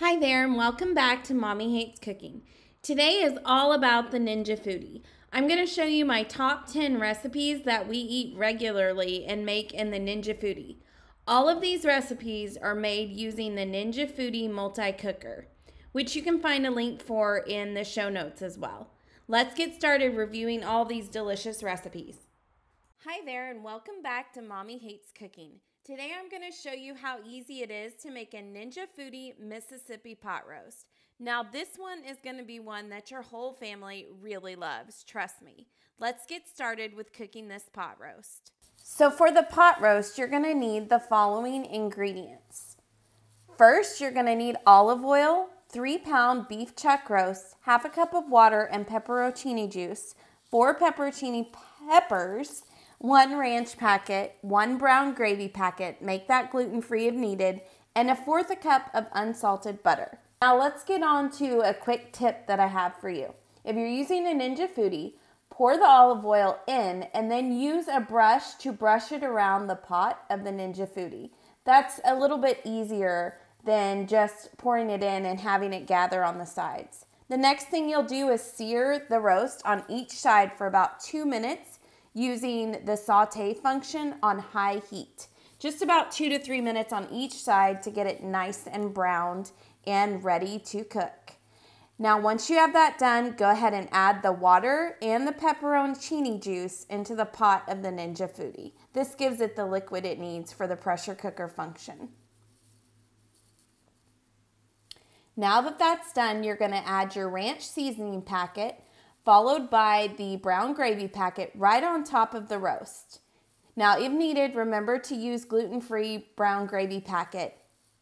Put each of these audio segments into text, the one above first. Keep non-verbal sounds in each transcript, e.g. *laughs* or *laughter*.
Hi there, and welcome back to Mommy Hates Cooking. Today is all about the Ninja Foodi. I'm going to show you my top 10 recipes that we eat regularly and make in the Ninja Foodi. All of these recipes are made using the Ninja Foodi multi cooker, which you can find a link for in the show notes as well. Let's get started reviewing all these delicious recipes. Hi there, and welcome back to Mommy Hates Cooking. Today I'm going to show you how easy it is to make a Ninja Foodi Mississippi pot roast. Now this one is going to be one that your whole family really loves, trust me. Let's get started with cooking this pot roast. So for the pot roast, you're going to need the following ingredients. First, you're going to need olive oil, 3 pound beef chuck roast, half a cup of water and pepperoncini juice, 4 pepperoncini peppers, one ranch packet, one brown gravy packet, make that gluten free if needed, and a fourth a cup of unsalted butter. Now let's get on to a quick tip that I have for you. If you're using a Ninja Foodi, pour the olive oil in and then use a brush to brush it around the pot of the Ninja Foodi. That's a little bit easier than just pouring it in and having it gather on the sides. The next thing you'll do is sear the roast on each side for about two minutes using the saute function on high heat. Just about two to three minutes on each side to get it nice and browned and ready to cook. Now, once you have that done, go ahead and add the water and the pepperoncini juice into the pot of the Ninja Foodi. This gives it the liquid it needs for the pressure cooker function. Now that that's done, you're gonna add your ranch seasoning packet, followed by the brown gravy packet right on top of the roast. Now, if needed, remember to use gluten-free brown gravy packet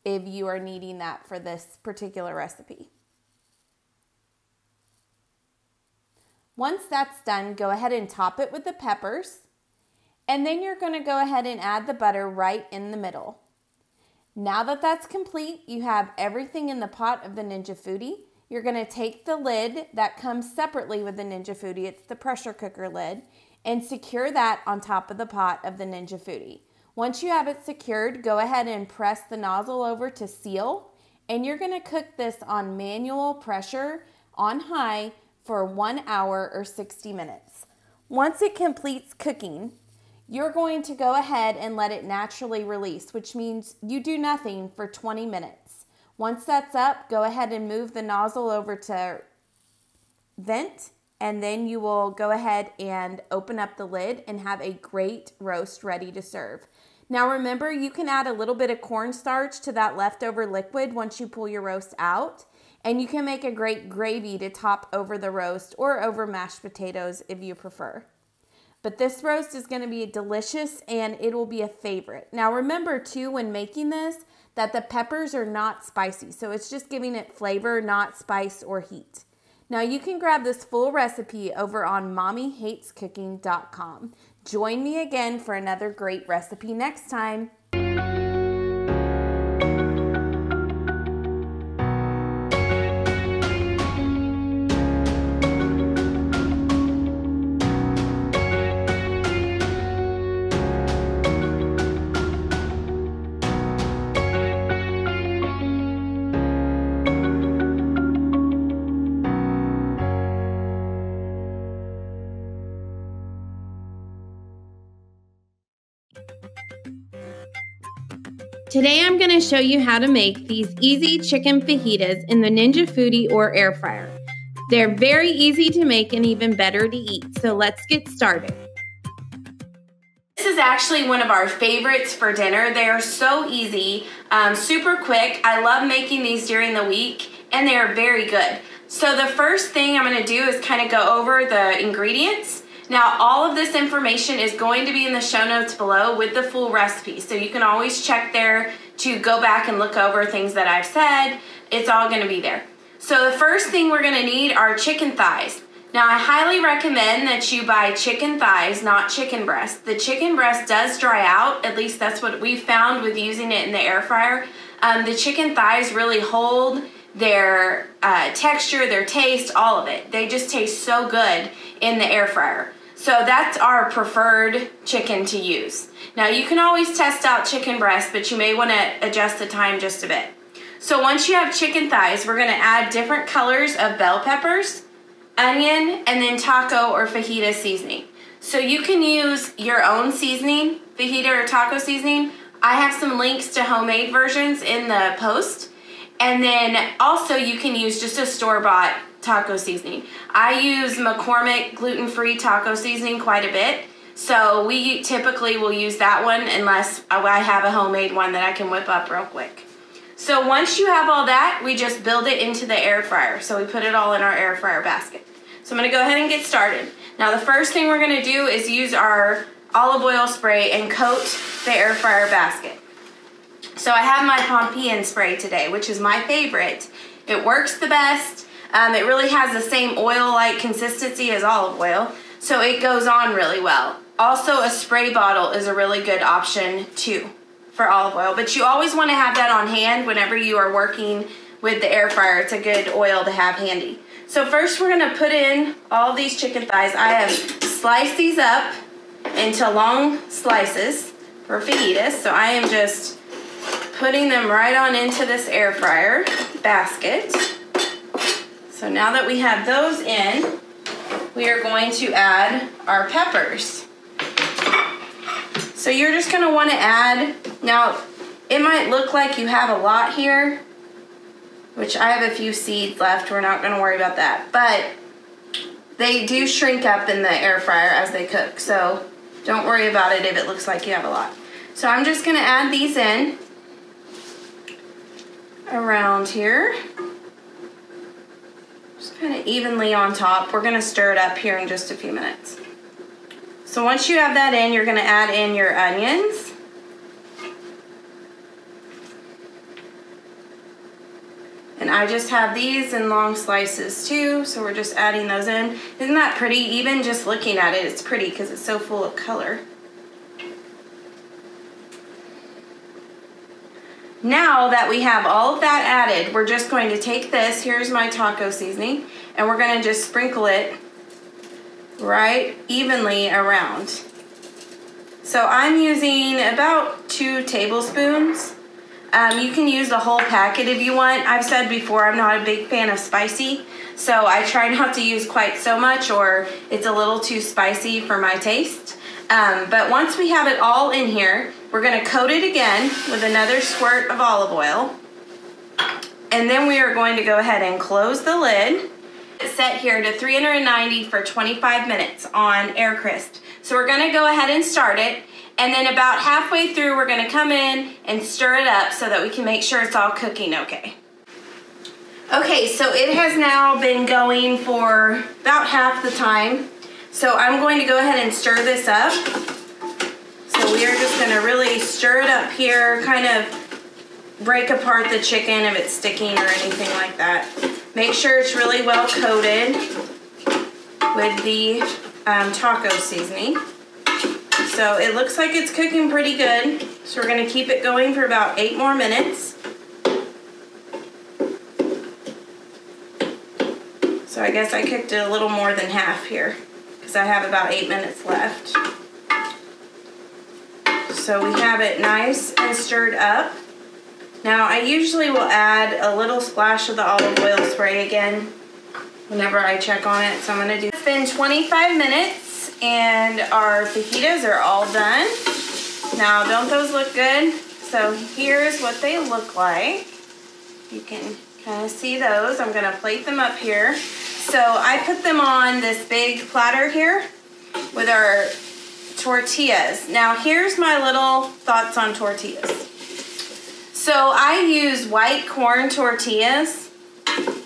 if you are needing that for this particular recipe. Once that's done, go ahead and top it with the peppers. And then you're gonna go ahead and add the butter right in the middle. Now that that's complete, you have everything in the pot of the Ninja Foodi. You're going to take the lid that comes separately with the Ninja Foodi, it's the pressure cooker lid, and secure that on top of the pot of the Ninja Foodi. Once you have it secured, go ahead and press the nozzle over to seal, and you're going to cook this on manual pressure on high for one hour or 60 minutes. Once it completes cooking, you're going to go ahead and let it naturally release, which means you do nothing for 20 minutes. Once that's up, go ahead and move the nozzle over to vent and then you will go ahead and open up the lid and have a great roast ready to serve. Now remember, you can add a little bit of cornstarch to that leftover liquid once you pull your roast out. And you can make a great gravy to top over the roast or over mashed potatoes if you prefer. But this roast is gonna be delicious and it will be a favorite. Now remember too, when making this, that the peppers are not spicy. So it's just giving it flavor, not spice or heat. Now you can grab this full recipe over on mommyhatescooking.com. Join me again for another great recipe next time. Today I'm going to show you how to make these easy chicken fajitas in the Ninja Foodi or air fryer. They're very easy to make and even better to eat, so let's get started. This is actually one of our favorites for dinner. They are so easy, um, super quick. I love making these during the week and they are very good. So the first thing I'm gonna do is kind of go over the ingredients. Now, all of this information is going to be in the show notes below with the full recipe. So you can always check there to go back and look over things that I've said. It's all gonna be there. So the first thing we're gonna need are chicken thighs. Now, I highly recommend that you buy chicken thighs, not chicken breast. The chicken breast does dry out, at least that's what we found with using it in the air fryer. Um, the chicken thighs really hold their uh, texture, their taste, all of it. They just taste so good in the air fryer. So that's our preferred chicken to use. Now you can always test out chicken breast, but you may want to adjust the time just a bit. So once you have chicken thighs, we're gonna add different colors of bell peppers, onion, and then taco or fajita seasoning. So you can use your own seasoning, fajita or taco seasoning. I have some links to homemade versions in the post. And then also you can use just a store-bought taco seasoning. I use McCormick gluten-free taco seasoning quite a bit. So we typically will use that one unless I have a homemade one that I can whip up real quick. So once you have all that, we just build it into the air fryer. So we put it all in our air fryer basket. So I'm gonna go ahead and get started. Now the first thing we're gonna do is use our olive oil spray and coat the air fryer basket. So I have my Pompeian spray today, which is my favorite. It works the best. Um, it really has the same oil-like consistency as olive oil, so it goes on really well. Also, a spray bottle is a really good option too for olive oil, but you always want to have that on hand whenever you are working with the air fryer. It's a good oil to have handy. So first we're going to put in all these chicken thighs. I have sliced these up into long slices for fajitas. So I am just putting them right on into this air fryer basket. So now that we have those in, we are going to add our peppers. So you're just gonna wanna add, now it might look like you have a lot here, which I have a few seeds left, we're not gonna worry about that, but they do shrink up in the air fryer as they cook, so don't worry about it if it looks like you have a lot. So I'm just gonna add these in around here. Just kind of evenly on top. We're gonna stir it up here in just a few minutes. So once you have that in, you're gonna add in your onions. And I just have these in long slices too, so we're just adding those in. Isn't that pretty? Even just looking at it, it's pretty because it's so full of color. Now that we have all of that added, we're just going to take this, here's my taco seasoning, and we're gonna just sprinkle it right evenly around. So I'm using about two tablespoons. Um, you can use the whole packet if you want. I've said before I'm not a big fan of spicy, so I try not to use quite so much or it's a little too spicy for my taste. Um, but once we have it all in here, we're gonna coat it again with another squirt of olive oil. And then we are going to go ahead and close the lid set here to 390 for 25 minutes on air crisp. So we're gonna go ahead and start it. And then about halfway through, we're gonna come in and stir it up so that we can make sure it's all cooking okay. Okay, so it has now been going for about half the time. So I'm going to go ahead and stir this up. So we are just gonna really stir it up here, kind of break apart the chicken if it's sticking or anything like that. Make sure it's really well coated with the um, taco seasoning. So it looks like it's cooking pretty good. So we're gonna keep it going for about eight more minutes. So I guess I cooked it a little more than half here because I have about eight minutes left. So we have it nice and stirred up. Now I usually will add a little splash of the olive oil spray again whenever I check on it. So I'm gonna do, it's been 25 minutes and our fajitas are all done. Now don't those look good? So here's what they look like. You can kind of see those. I'm gonna plate them up here. So I put them on this big platter here with our tortillas. Now here's my little thoughts on tortillas. So I use white corn tortillas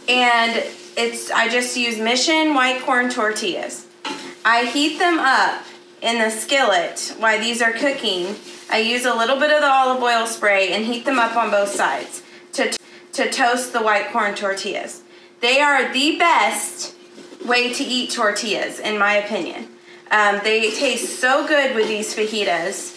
and it's I just use Mission white corn tortillas. I heat them up in the skillet while these are cooking. I use a little bit of the olive oil spray and heat them up on both sides to, to toast the white corn tortillas. They are the best way to eat tortillas, in my opinion. Um, they taste so good with these fajitas.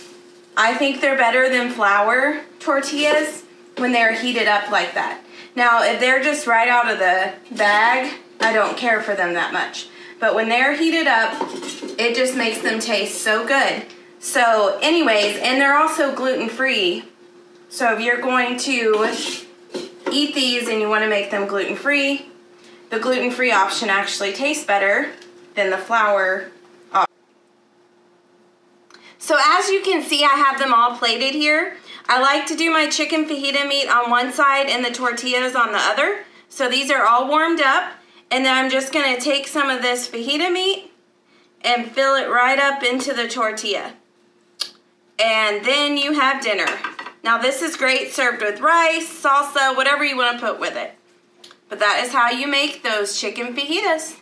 I think they're better than flour tortillas when they're heated up like that. Now, if they're just right out of the bag, I don't care for them that much. But when they're heated up, it just makes them taste so good. So anyways, and they're also gluten-free. So if you're going to eat these and you want to make them gluten-free, the gluten-free option actually tastes better than the flour. So as you can see, I have them all plated here. I like to do my chicken fajita meat on one side and the tortillas on the other. So these are all warmed up. And then I'm just gonna take some of this fajita meat and fill it right up into the tortilla. And then you have dinner. Now this is great served with rice, salsa, whatever you want to put with it. But that is how you make those chicken fajitas.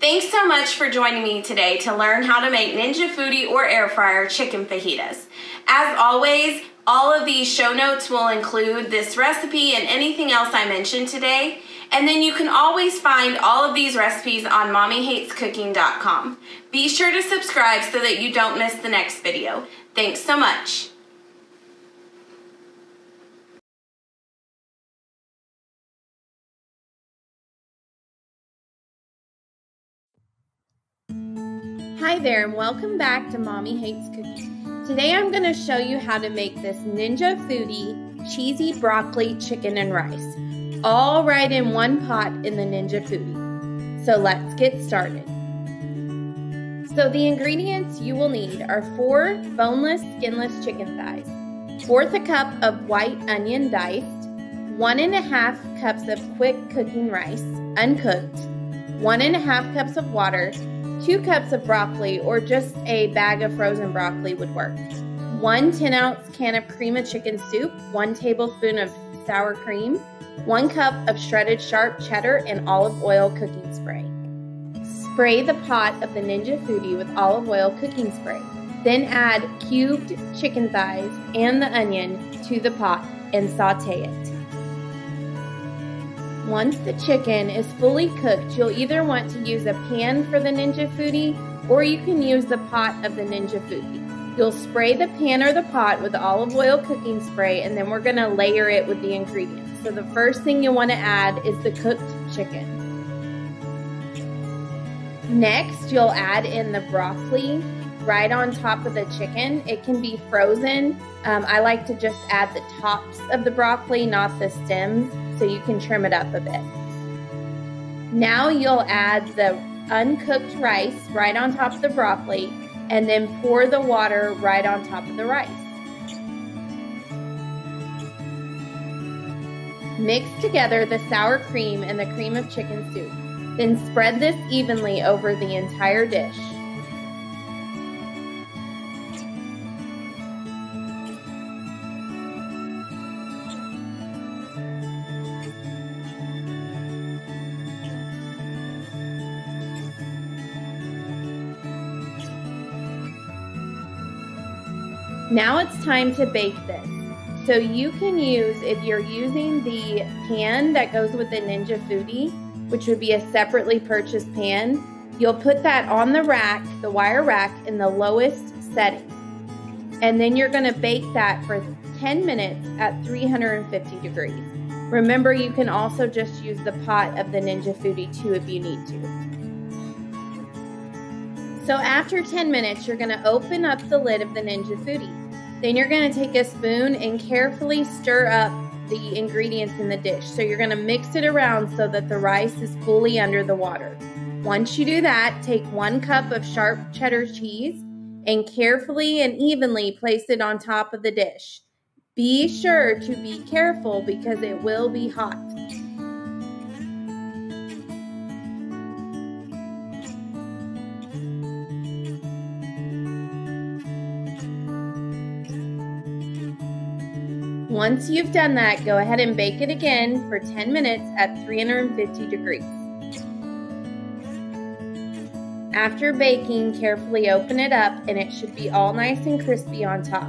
Thanks so much for joining me today to learn how to make Ninja Foodi or Air Fryer chicken fajitas. As always, all of these show notes will include this recipe and anything else I mentioned today. And then you can always find all of these recipes on mommyhatescooking.com. Be sure to subscribe so that you don't miss the next video. Thanks so much. Hi there and welcome back to Mommy Hates Cooking. Today I'm going to show you how to make this Ninja Foodi cheesy broccoli chicken and rice. All right in one pot in the Ninja Foodi. So let's get started. So the ingredients you will need are four boneless, skinless chicken thighs, fourth a cup of white onion diced, one and a half cups of quick cooking rice, uncooked, one and a half cups of water, two cups of broccoli or just a bag of frozen broccoli would work. One 10 ounce can of cream of chicken soup, one tablespoon of sour cream, one cup of shredded sharp cheddar, and olive oil cooking spray. Spray the pot of the Ninja Foodi with olive oil cooking spray. Then add cubed chicken thighs and the onion to the pot and saute it. Once the chicken is fully cooked, you'll either want to use a pan for the Ninja Foodi or you can use the pot of the Ninja Foodi. You'll spray the pan or the pot with olive oil cooking spray and then we're going to layer it with the ingredients. So the first thing you want to add is the cooked chicken. Next, you'll add in the broccoli right on top of the chicken. It can be frozen. Um, I like to just add the tops of the broccoli, not the stems so you can trim it up a bit. Now you'll add the uncooked rice right on top of the broccoli and then pour the water right on top of the rice. Mix together the sour cream and the cream of chicken soup. Then spread this evenly over the entire dish. Now it's time to bake this. So you can use, if you're using the pan that goes with the Ninja Foodi, which would be a separately purchased pan, you'll put that on the rack, the wire rack, in the lowest setting. And then you're gonna bake that for 10 minutes at 350 degrees. Remember, you can also just use the pot of the Ninja Foodi too if you need to. So after 10 minutes, you're gonna open up the lid of the Ninja Foodi. Then you're gonna take a spoon and carefully stir up the ingredients in the dish. So you're gonna mix it around so that the rice is fully under the water. Once you do that, take one cup of sharp cheddar cheese and carefully and evenly place it on top of the dish. Be sure to be careful because it will be hot. Once you've done that, go ahead and bake it again for 10 minutes at 350 degrees. After baking, carefully open it up and it should be all nice and crispy on top.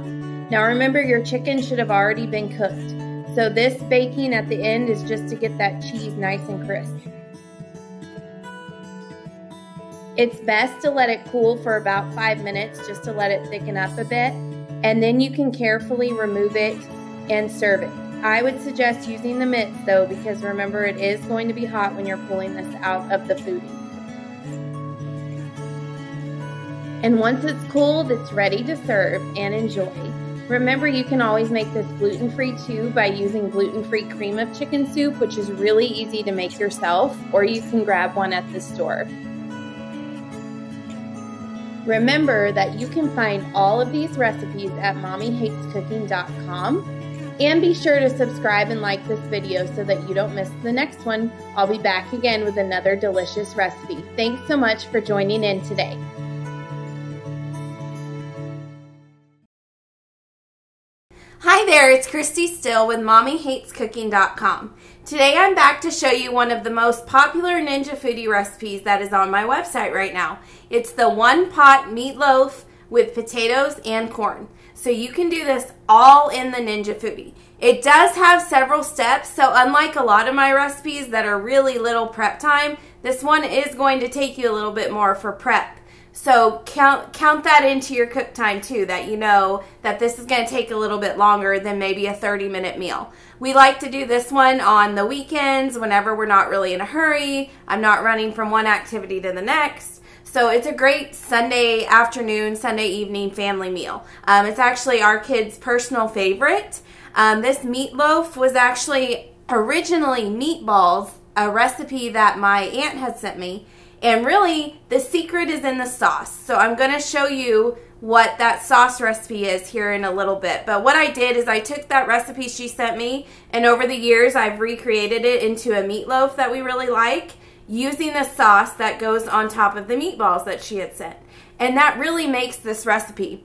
Now remember your chicken should have already been cooked. So this baking at the end is just to get that cheese nice and crisp. It's best to let it cool for about five minutes just to let it thicken up a bit. And then you can carefully remove it and serve it. I would suggest using the mitts though because remember it is going to be hot when you're pulling this out of the Foodi. And once it's cooled, it's ready to serve and enjoy. Remember, you can always make this gluten-free too by using gluten-free cream of chicken soup, which is really easy to make yourself, or you can grab one at the store. Remember that you can find all of these recipes at mommyhatescooking.com. And be sure to subscribe and like this video so that you don't miss the next one. I'll be back again with another delicious recipe. Thanks so much for joining in today. Hi there, it's Kristy Still with MommyHatesCooking.com. Today I'm back to show you one of the most popular Ninja Foodi recipes that is on my website right now. It's the one pot meatloaf with potatoes and corn. So you can do this all in the Ninja Foodi. It does have several steps, so unlike a lot of my recipes that are really little prep time, this one is going to take you a little bit more for prep. So count count that into your cook time too, that you know that this is going to take a little bit longer than maybe a 30 minute meal. We like to do this one on the weekends whenever we're not really in a hurry. I'm not running from one activity to the next. So it's a great Sunday afternoon, Sunday evening family meal. Um, it's actually our kids' personal favorite. Um, this meatloaf was actually originally meatballs, a recipe that my aunt had sent me and really, the secret is in the sauce. So I'm going to show you what that sauce recipe is here in a little bit. But what I did is I took that recipe she sent me, and over the years, I've recreated it into a meatloaf that we really like using the sauce that goes on top of the meatballs that she had sent. And that really makes this recipe.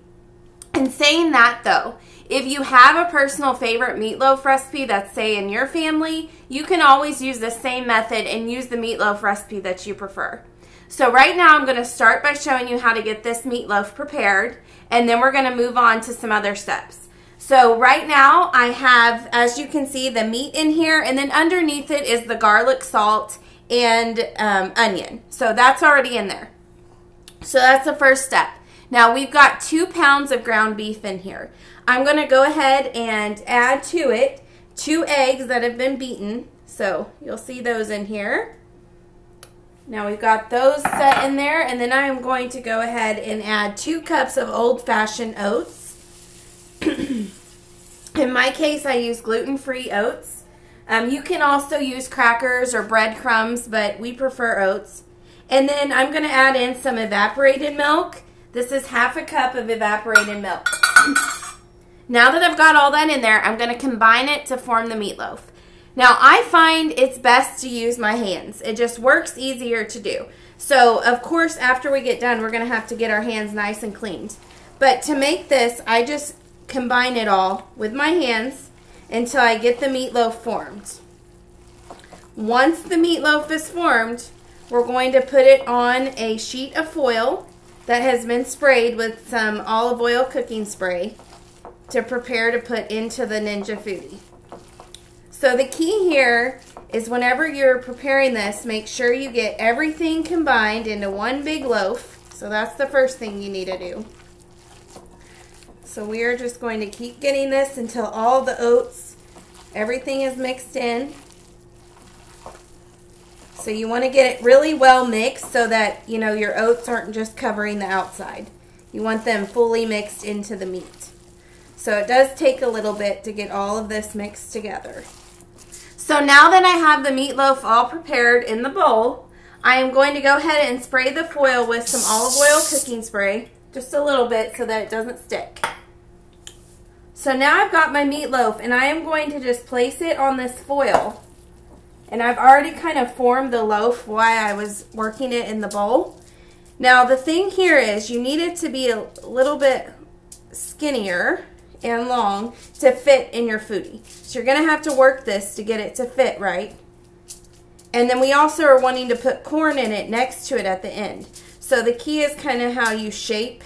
And saying that though, if you have a personal favorite meatloaf recipe that's say in your family, you can always use the same method and use the meatloaf recipe that you prefer. So right now I'm going to start by showing you how to get this meatloaf prepared and then we're going to move on to some other steps. So right now I have, as you can see, the meat in here and then underneath it is the garlic, salt, and um, onion. So that's already in there. So that's the first step. Now we've got two pounds of ground beef in here. I'm going to go ahead and add to it two eggs that have been beaten. So you'll see those in here. Now we've got those set in there and then I'm going to go ahead and add two cups of old-fashioned oats. *clears throat* in my case I use gluten-free oats. Um, you can also use crackers or breadcrumbs but we prefer oats. And then I'm going to add in some evaporated milk. This is half a cup of evaporated milk. *clears throat* Now that I've got all that in there, I'm going to combine it to form the meatloaf. Now, I find it's best to use my hands. It just works easier to do. So, of course, after we get done, we're going to have to get our hands nice and cleaned. But to make this, I just combine it all with my hands until I get the meatloaf formed. Once the meatloaf is formed, we're going to put it on a sheet of foil that has been sprayed with some olive oil cooking spray to prepare to put into the Ninja Foodi. So the key here is whenever you're preparing this, make sure you get everything combined into one big loaf. So that's the first thing you need to do. So we are just going to keep getting this until all the oats, everything is mixed in. So you want to get it really well mixed so that, you know, your oats aren't just covering the outside. You want them fully mixed into the meat. So it does take a little bit to get all of this mixed together. So now that I have the meatloaf all prepared in the bowl, I am going to go ahead and spray the foil with some olive oil cooking spray, just a little bit so that it doesn't stick. So now I've got my meatloaf and I am going to just place it on this foil. And I've already kind of formed the loaf while I was working it in the bowl. Now the thing here is you need it to be a little bit skinnier and long to fit in your Foodi. So you're going to have to work this to get it to fit right. And then we also are wanting to put corn in it next to it at the end. So the key is kind of how you shape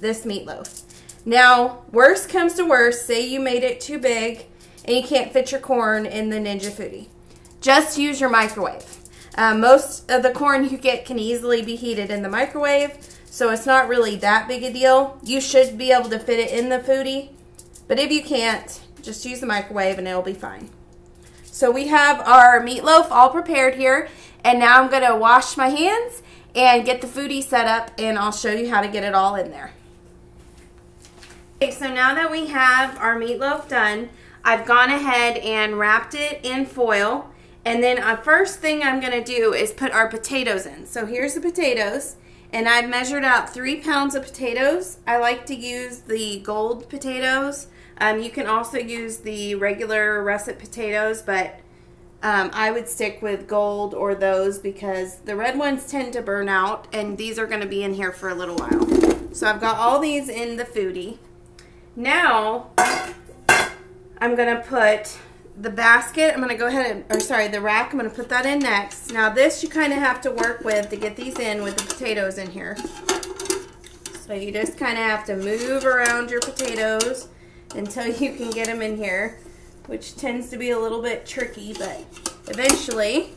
this meatloaf. Now, worst comes to worst, say you made it too big and you can't fit your corn in the Ninja Foodi. Just use your microwave. Uh, most of the corn you get can easily be heated in the microwave. So it's not really that big a deal. You should be able to fit it in the Foodi. But if you can't, just use the microwave and it'll be fine. So we have our meatloaf all prepared here. And now I'm going to wash my hands and get the Foodi set up and I'll show you how to get it all in there. Okay, so now that we have our meatloaf done, I've gone ahead and wrapped it in foil. And then the uh, first thing I'm going to do is put our potatoes in. So here's the potatoes. And I've measured out three pounds of potatoes. I like to use the gold potatoes. Um, you can also use the regular russet potatoes, but um, I would stick with gold or those because the red ones tend to burn out and these are going to be in here for a little while. So I've got all these in the Foodi. Now I'm to put the basket, I'm to go ahead and, or sorry, the rack, I'm to put that in next. Now this you kind of have to work with to get these in with the potatoes in here. So you just kind of have to move around your potatoes until you can get them in here, which tends to be a little bit tricky, but eventually,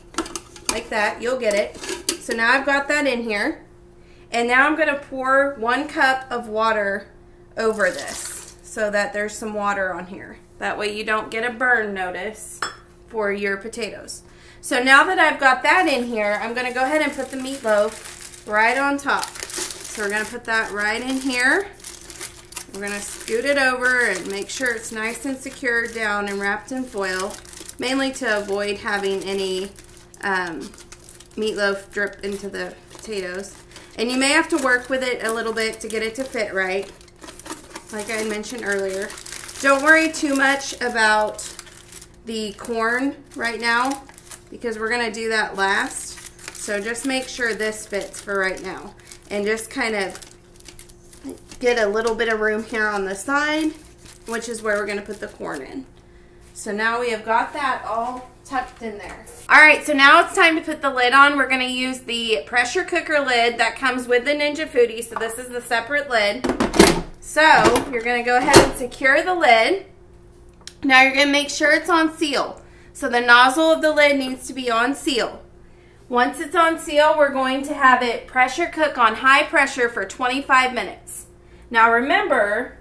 like that, you'll get it. So now I've got that in here. And now I'm to pour one cup of water over this so that there's some water on here. That way you don't get a burn notice for your potatoes. So now that I've got that in here, I'm going to go ahead and put the meatloaf right on top. So we're going to put that right in here. We're going to scoot it over and make sure it's nice and secure down and wrapped in foil, mainly to avoid having any um, meatloaf drip into the potatoes. And you may have to work with it a little bit to get it to fit right, like I mentioned earlier. Don't worry too much about the corn right now because we're going to do that last. So just make sure this fits for right now. And just kind of get a little bit of room here on the side, which is where we're going to put the corn in. So now we have got that all tucked in there. All right, so now it's time to put the lid on. We're going to use the pressure cooker lid that comes with the Ninja Foodi. So this is the separate lid. So you're going to go ahead and secure the lid. Now you're going to make sure it's on seal. So the nozzle of the lid needs to be on seal. Once it's on seal, we're going to have it pressure cook on high pressure for 25 minutes. Now remember,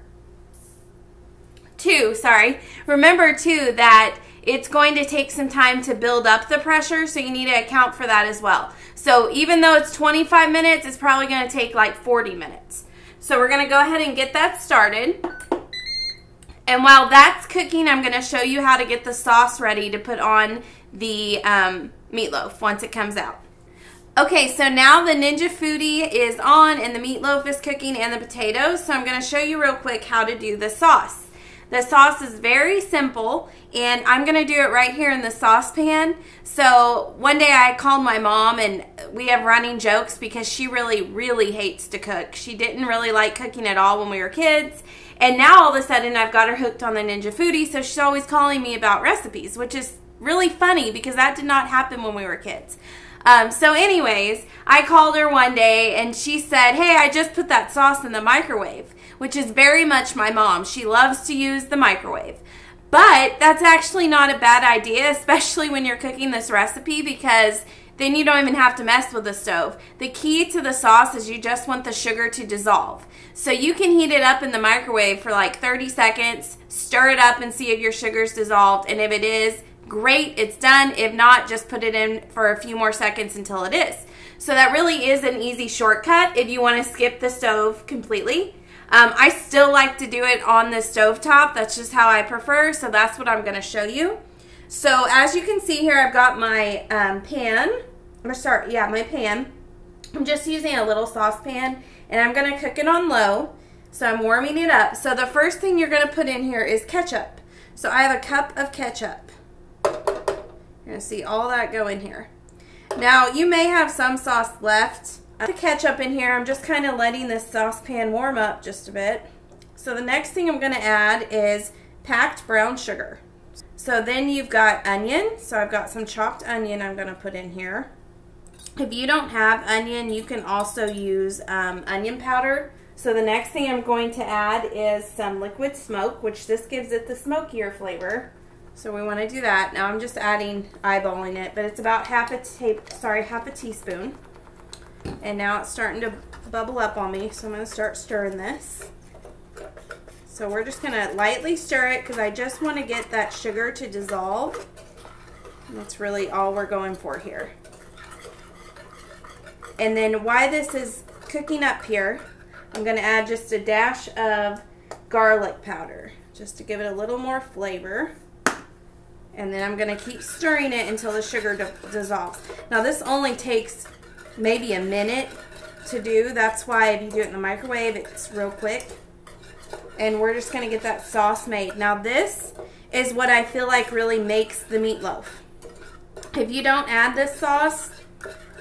two, sorry, remember too that it's going to take some time to build up the pressure, so you need to account for that as well. So even though it's 25 minutes, it's probably going to take like 40 minutes. So we're going to go ahead and get that started. And while that's cooking, I'm going to show you how to get the sauce ready to put on the um, meatloaf once it comes out. Okay, so now the Ninja Foodi is on and the meatloaf is cooking and the potatoes. So I'm going to show you real quick how to do the sauce. The sauce is very simple and I'm going to do it right here in the saucepan. So one day I called my mom and we have running jokes because she really, really hates to cook. She didn't really like cooking at all when we were kids. And now all of a sudden I've got her hooked on the Ninja Foodi, so she's always calling me about recipes, which is really funny because that did not happen when we were kids. Um, so anyways, I called her one day and she said, hey, I just put that sauce in the microwave which is very much my mom. She loves to use the microwave. But that's actually not a bad idea, *laughs* especially when you're cooking this recipe because then you don't even have to mess with the stove. The key to the sauce is you just want the sugar to dissolve. So you can heat it up in the microwave for like 30 seconds, stir it up and see if your sugar's dissolved. And if it is, great, it's done. If not, just put it in for a few more seconds until it is. So that really is an easy shortcut if you want to skip the stove completely. Um, I still like to do it on the stove top. That's just how I prefer. So that's what I'm going to show you. So as you can see here, I've got my um, pan. I'm start, yeah, my pan. I'm just using a little saucepan and I'm going to cook it on low. So I'm warming it up. So the first thing you're going to put in here is ketchup. So I have a cup of ketchup. You're going to see all that go in here. Now you may have some sauce left the ketchup in here. I'm just kind of letting this saucepan warm up just a bit. So the next thing I'm going to add is packed brown sugar. So then you've got onion. So I've got some chopped onion I'm going to put in here. If you don't have onion, you can also use um, onion powder. So the next thing I'm going to add is some liquid smoke, which this gives it the smokier flavor. So we want to do that. Now I'm just adding, eyeballing it, but it's about half a tape, sorry, half a teaspoon. And now it's starting to bubble up on me, so I'm going to start stirring this. So we're just going to lightly stir it because I just want to get that sugar to dissolve. That's really all we're going for here. And then while this is cooking up here, I'm going to add just a dash of garlic powder just to give it a little more flavor. And then I'm going to keep stirring it until the sugar dissolves. Now this only takes maybe a minute to do. That's why if you do it in the microwave, it's real quick. And we're just going to get that sauce made. Now this is what I feel like really makes the meatloaf. If you don't add this sauce,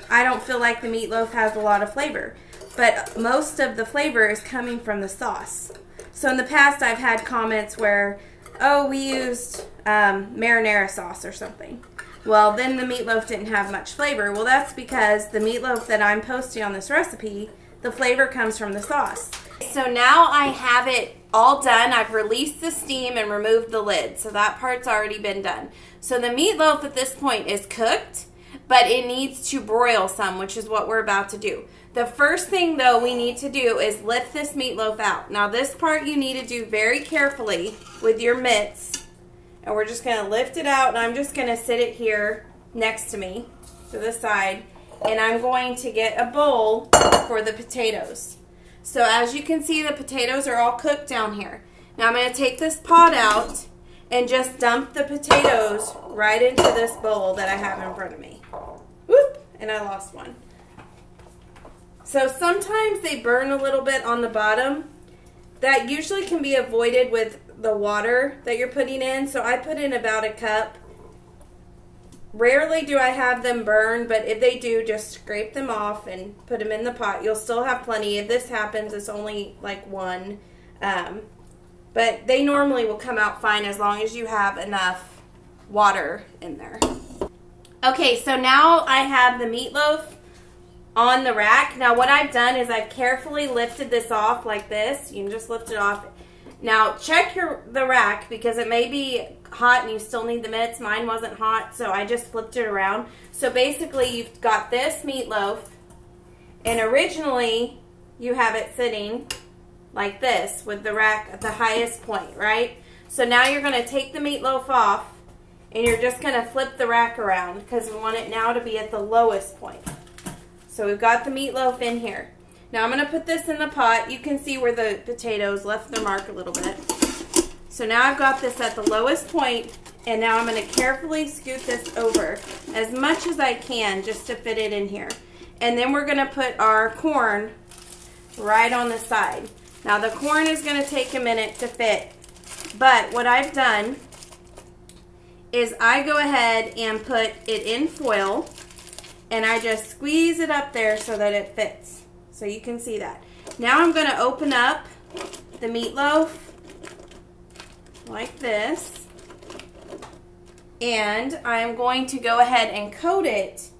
I don't feel like the meatloaf has a lot of flavor. But most of the flavor is coming from the sauce. So in the past, I've had comments where, oh, we used um, marinara sauce or something. Well, then the meatloaf didn't have much flavor. Well, that's because the meatloaf that I'm posting on this recipe, the flavor comes from the sauce. So now I have it all done. I've released the steam and removed the lid. So that part's already been done. So the meatloaf at this point is cooked, but it needs to broil some, which is what we're about to do. The first thing though we need to do is lift this meatloaf out. Now this part you need to do very carefully with your mitts. And we're just gonna lift it out and I'm just gonna sit it here next to me to the side. And I'm going to get a bowl for the potatoes. So as you can see, the potatoes are all cooked down here. Now I'm going to take this pot out and just dump the potatoes right into this bowl that I have in front of me. Whoop, and I lost one. So sometimes they burn a little bit on the bottom. That usually can be avoided with the water that you're putting in. So I put in about a cup Rarely do I have them burn, but if they do, just scrape them off and put them in the pot. You'll still have plenty. If this happens, it's only like one. Um, but they normally will come out fine as long as you have enough water in there. Okay, so now I have the meatloaf on the rack. Now what I've done is I've carefully lifted this off like this. You can just lift it off. Now check your the rack because it may be hot and you still need the mitts. Mine wasn't hot, so I just flipped it around. So basically, you've got this meatloaf, and originally you have it sitting like this with the rack at the highest point, right? So now you're going to take the meatloaf off, and you're just going to flip the rack around because we want it now to be at the lowest point. So we've got the meatloaf in here. Now I'm going to put this in the pot. You can see where the potatoes left their mark a little bit. So now I've got this at the lowest point, and now I'm going to carefully scoot this over as much as I can just to fit it in here. And then we're going to put our corn right on the side. Now the corn is going to take a minute to fit, but what I've done is I go ahead and put it in foil, and I just squeeze it up there so that it fits. So you can see that. Now I'm going to open up the meatloaf like this. And I'm going to go ahead and coat it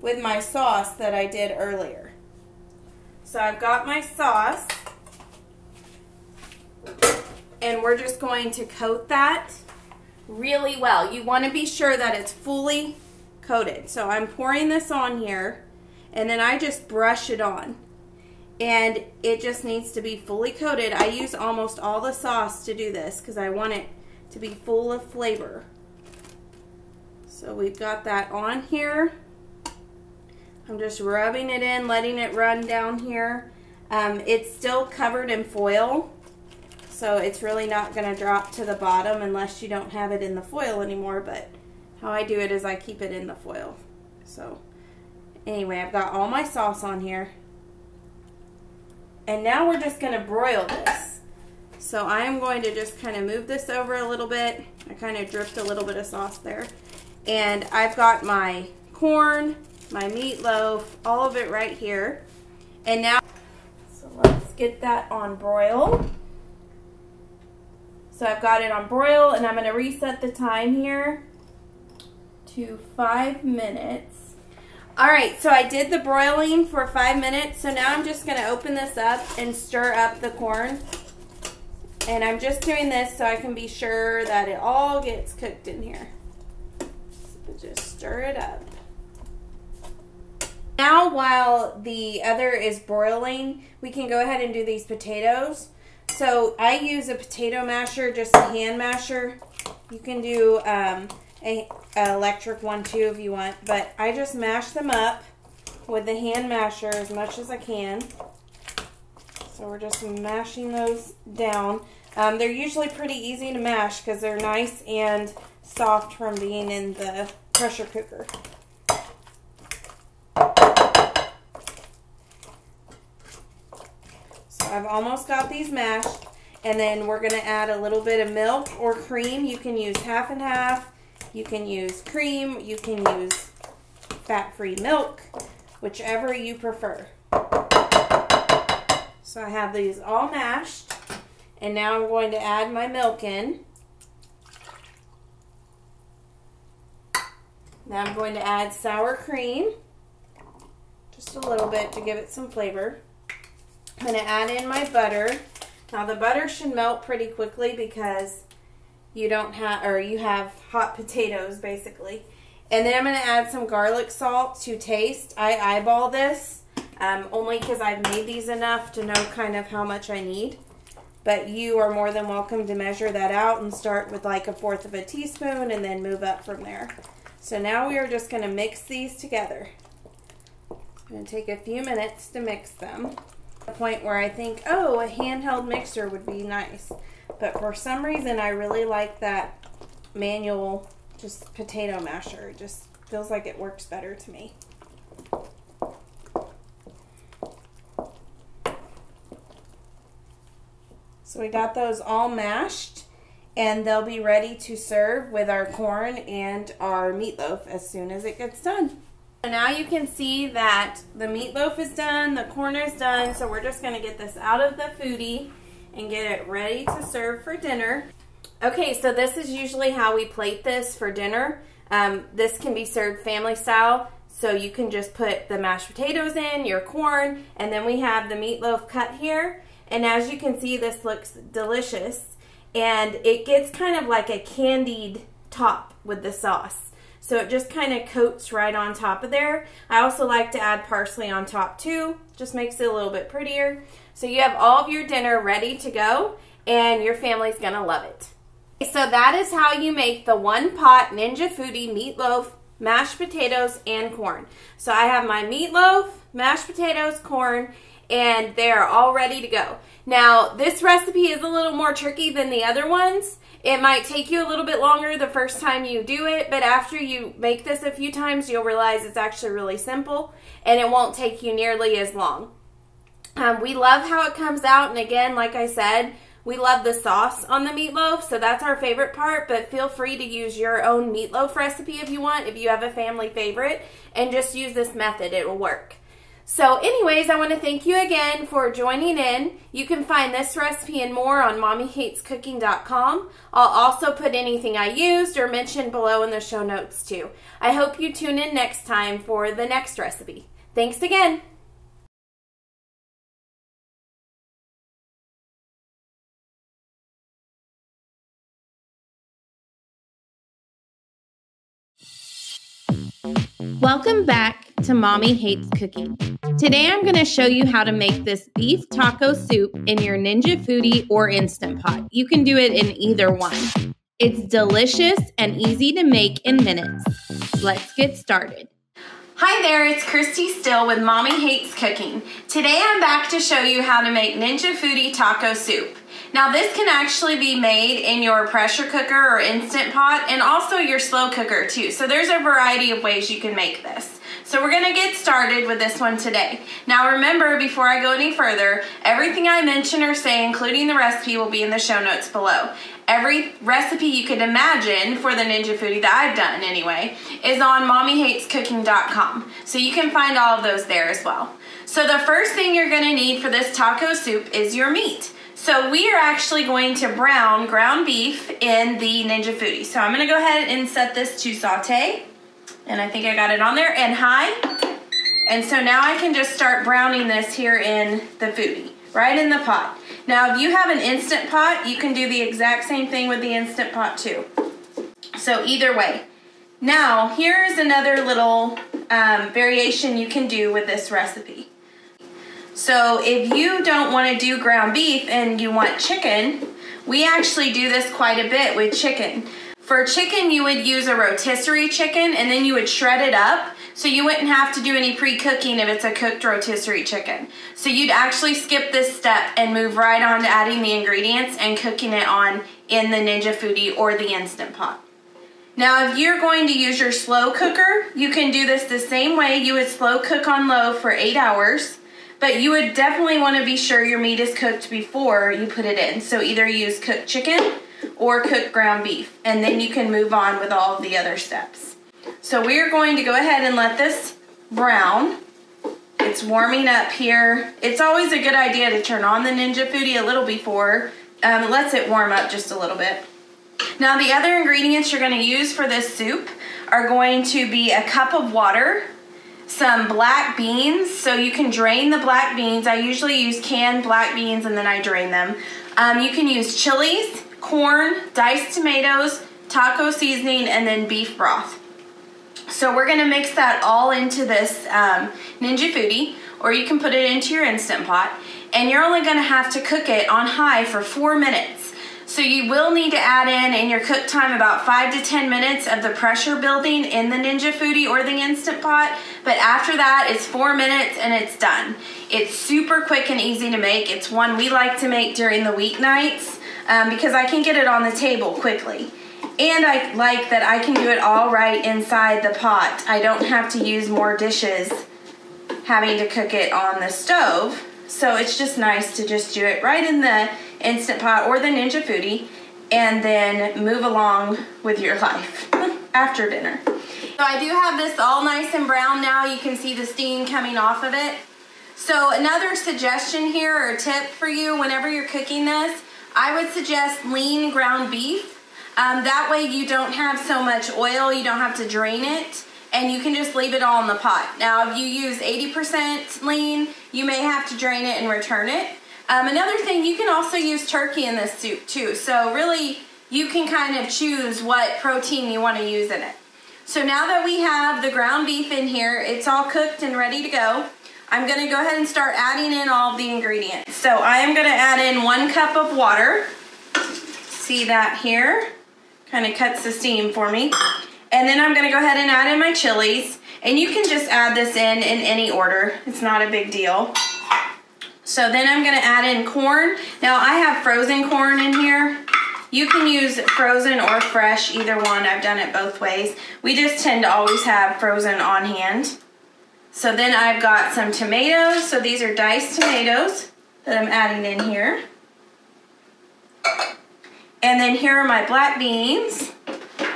with my sauce that I did earlier. So I've got my sauce and we're just going to coat that really well. You want to be sure that it's fully coated. So I'm pouring this on here and then I just brush it on and it just needs to be fully coated. I use almost all the sauce to do this because I want it to be full of flavor. So we've got that on here. I'm just rubbing it in, letting it run down here. Um, it's still covered in foil, so it's really not going to drop to the bottom unless you don't have it in the foil anymore, but how I do it is I keep it in the foil. So anyway, I've got all my sauce on here. And now we're just going to broil this. So I am going to just kind of move this over a little bit. I kind of dripped a little bit of sauce there. And I've got my corn, my meatloaf, all of it right here. And now, so let's get that on broil. So I've got it on broil and I'm going to reset the time here to five minutes. All right, so I did the broiling for five minutes. So now I'm just gonna open this up and stir up the corn. And I'm just doing this so I can be sure that it all gets cooked in here. So just stir it up. Now while the other is broiling, we can go ahead and do these potatoes. So I use a potato masher, just a hand masher. You can do um, a, a electric one too if you want. But I just mash them up with the hand masher as much as I can. So So we're just mashing those down. Um, they're usually pretty easy to mash because they're nice and soft from being in the pressure cooker. So I've almost got these mashed. And then we're going to add a little bit of milk or cream. You can use half and half. You can use cream. You can use fat-free milk, whichever you prefer. So I have these all mashed. And now I'm going to add my milk in. Now I'm going to add sour cream. Just a little bit to give it some flavor. I'm going to add in my butter. Now the butter should melt pretty quickly because you don't have, or you have hot potatoes basically. And then I'm going to add some garlic salt to taste. I eyeball this um, only because I've made these enough to know kind of how much I need. But you are more than welcome to measure that out and start with like a fourth of a teaspoon and then move up from there. So now we are just going to mix these together. I'm going to take a few minutes to mix them. The point where I think, oh, a handheld mixer would be nice. But for some reason, I really like that manual just potato masher. It just feels like it works better to me. So we got those all mashed and they'll be ready to serve with our corn and our meatloaf as soon as it gets done. So now you can see that the meatloaf is done, the corn is done, so we're just going to get this out of the Foodi and get it ready to serve for dinner. Okay, so this is usually how we plate this for dinner. Um, this can be served family style, so you can just put the mashed potatoes in, your corn, and then we have the meatloaf cut here. And as you can see, this looks delicious. And it gets kind of like a candied top with the sauce. So it just kind of coats right on top of there. I also like to add parsley on top too. Just makes it a little bit prettier. So you have all of your dinner ready to go and your family's to love it. So that is how you make the one pot Ninja Foodi meatloaf, mashed potatoes, and corn. So I have my meatloaf, mashed potatoes, corn, and they're all ready to go. Now, this recipe is a little more tricky than the other ones. It might take you a little bit longer the first time you do it, but after you make this a few times, you'll realize it's actually really simple and it won't take you nearly as long. Um, we love how it comes out, and again, like I said, we love the sauce on the meatloaf, so that's our favorite part, but feel free to use your own meatloaf recipe if you want, if you have a family favorite, and just use this method. It will work. So anyways, I want to thank you again for joining in. You can find this recipe and more on mommyhatescooking.com. I'll also put anything I used or mentioned below in the show notes too. I hope you tune in next time for the next recipe. Thanks again. Welcome back to Mommy Hates Cooking. Today I'm going to show you how to make this beef taco soup in your Ninja Foodi or Instant Pot. You can do it in either one. It's delicious and easy to make in minutes. Let's get started. Hi there, it's Kristy Still with Mommy Hates Cooking. Today I'm back to show you how to make Ninja Foodi taco soup. Now this can actually be made in your pressure cooker or Instant Pot and also your slow cooker too. So there's a variety of ways you can make this. So we're gonna get started with this one today. Now remember, before I go any further, everything I mention or say, including the recipe, will be in the show notes below. Every recipe you could imagine for the Ninja Foodi that I've done anyway is on mommyhatescooking.com. So you can find all of those there as well. So the first thing you're gonna need for this taco soup is your meat. So we are actually going to brown ground beef in the Ninja Foodi. So I'm gonna go ahead and set this to saute. And I think I got it on there and high. And so now I can just start browning this here in the Foodi, right in the pot. Now if you have an Instant Pot, you can do the exact same thing with the Instant Pot too. So either way. Now here's another little um, variation you can do with this recipe. So if you don't want to do ground beef and you want chicken, we actually do this quite a bit with chicken. For chicken, you would use a rotisserie chicken and then you would shred it up So you wouldn't have to do any pre-cooking if it's a cooked rotisserie chicken. So you'd actually skip this step and move right on to adding the ingredients and cooking it on in the Ninja Foodi or the Instant Pot. Now if you're going to use your slow cooker, you can do this the same way you would slow cook on low for eight hours, but you would definitely want to be sure your meat is cooked before you put it in. So either use cooked chicken or cooked ground beef, and then you can move on with all of the other steps. So we're going to go ahead and let this brown. It's warming up here. It's always a good idea to turn on the Ninja Foodi a little before. Um, lets it warm up just a little bit. Now the other ingredients you're gonna use for this soup are going to be a cup of water, some black beans, so you can drain the black beans. I usually use canned black beans and then I drain them. Um, you can use chilies, corn, diced tomatoes, taco seasoning, and then beef broth. So we're gonna mix that all into this um, Ninja Foodi, or you can put it into your Instant Pot, and you're only gonna have to cook it on high for four minutes. So you will need to add in in your cook time about five to 10 minutes of the pressure building in the Ninja Foodi or the Instant Pot. But after that, it's four minutes and it's done. It's super quick and easy to make. It's one we like to make during the weeknights um, because I can get it on the table quickly. And I like that I can do it all right inside the pot. I don't have to use more dishes having to cook it on the stove. So it's just nice to just do it right in the Instant Pot or the Ninja Foodi and then move along with your life *laughs* after dinner. So I do have this all nice and brown now. You can see the steam coming off of it. So another suggestion here or tip for you whenever you're cooking this, I would suggest lean ground beef. Um, that way you don't have so much oil, you don't have to drain it, and you can just leave it all in the pot. Now if you use 80% lean, you may have to drain it and return it. Um, another thing, you can also use turkey in this soup too. So really, you can kind of choose what protein you want to use in it. So now that we have the ground beef in here, it's all cooked and ready to go. I'm gonna go ahead and start adding in all the ingredients. So I am gonna add in one cup of water. See that here? Kind of cuts the steam for me. And then I'm gonna go ahead and add in my chilies. And you can just add this in in any order. It's not a big deal. So then I'm gonna add in corn. Now I have frozen corn in here. You can use frozen or fresh, either one. I've done it both ways. We just tend to always have frozen on hand. So then I've got some tomatoes. So these are diced tomatoes that I'm adding in here. And then here are my black beans.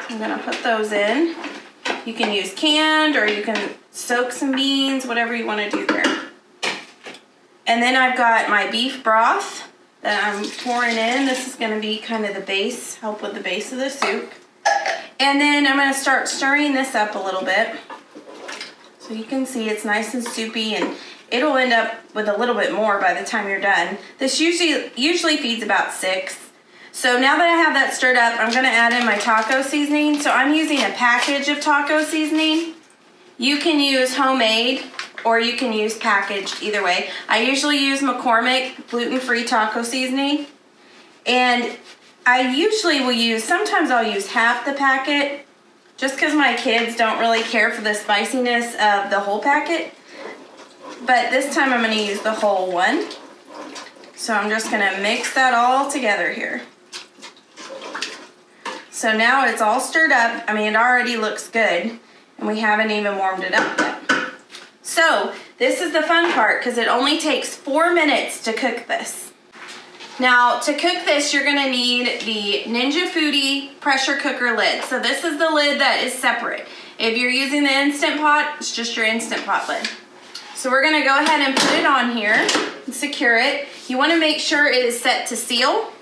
I'm gonna put those in. You can use canned or you can soak some beans, whatever you wanna do there. And then I've got my beef broth that I'm pouring in. This is gonna be kind of the base, help with the base of the soup. And then I'm gonna start stirring this up a little bit. So you can see it's nice and soupy and it'll end up with a little bit more by the time you're done. This usually, usually feeds about six. So now that I have that stirred up, I'm gonna add in my taco seasoning. So I'm using a package of taco seasoning. You can use homemade or you can use packaged either way. I usually use McCormick gluten-free taco seasoning and I usually will use, sometimes I'll use half the packet just because my kids don't really care for the spiciness of the whole packet. But this time I'm gonna use the whole one. So I'm just gonna mix that all together here. So now it's all stirred up. I mean, it already looks good and we haven't even warmed it up yet. So this is the fun part because it only takes four minutes to cook this. Now to cook this, you're gonna need the Ninja Foodi pressure cooker lid. So this is the lid that is separate. If you're using the Instant Pot, it's just your Instant Pot lid. So we're gonna go ahead and put it on here and secure it. You wanna make sure it is set to seal.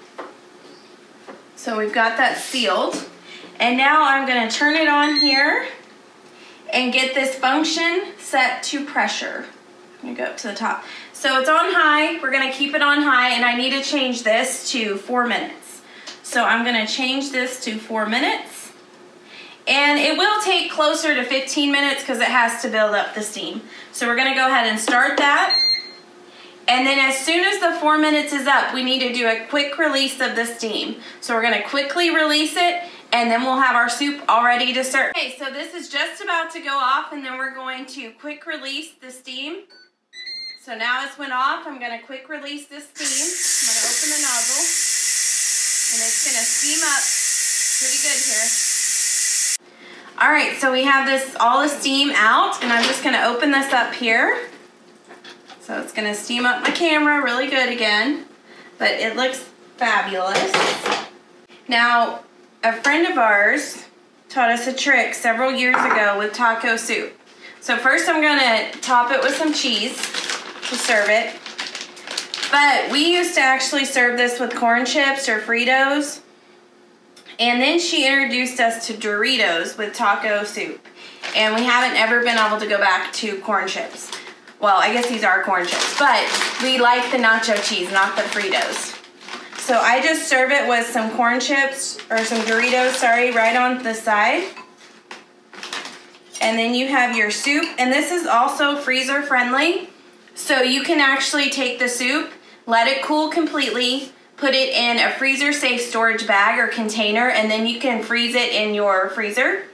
So we've got that sealed. And now I'm gonna turn it on here and get this function set to pressure. I'm gonna go up to the top. So it's on high, we're gonna keep it on high and I need to change this to four minutes. So I'm gonna change this to four minutes and it will take closer to 15 minutes because it has to build up the steam. So we're gonna go ahead and start that. And then as soon as the four minutes is up, we need to do a quick release of the steam. So we're gonna quickly release it and then we'll have our soup all ready to serve. Okay, so this is just about to go off and then we're going to quick release the steam. So now it's went off, I'm gonna quick release this steam. I'm gonna open the nozzle and it's gonna steam up pretty good here. All right, so we have this, all the steam out and I'm just gonna open this up here. So it's gonna steam up my camera really good again, but it looks fabulous. Now, a friend of ours taught us a trick several years ago with taco soup. So first I'm gonna top it with some cheese to serve it. But we used to actually serve this with corn chips or Fritos. And then she introduced us to Doritos with taco soup. And we haven't ever been able to go back to corn chips. Well, I guess these are corn chips, but we like the nacho cheese, not the Fritos. So I just serve it with some corn chips, or some Doritos, sorry, right on the side. And then you have your soup, and this is also freezer friendly. So you can actually take the soup, let it cool completely, put it in a freezer safe storage bag or container, and then you can freeze it in your freezer.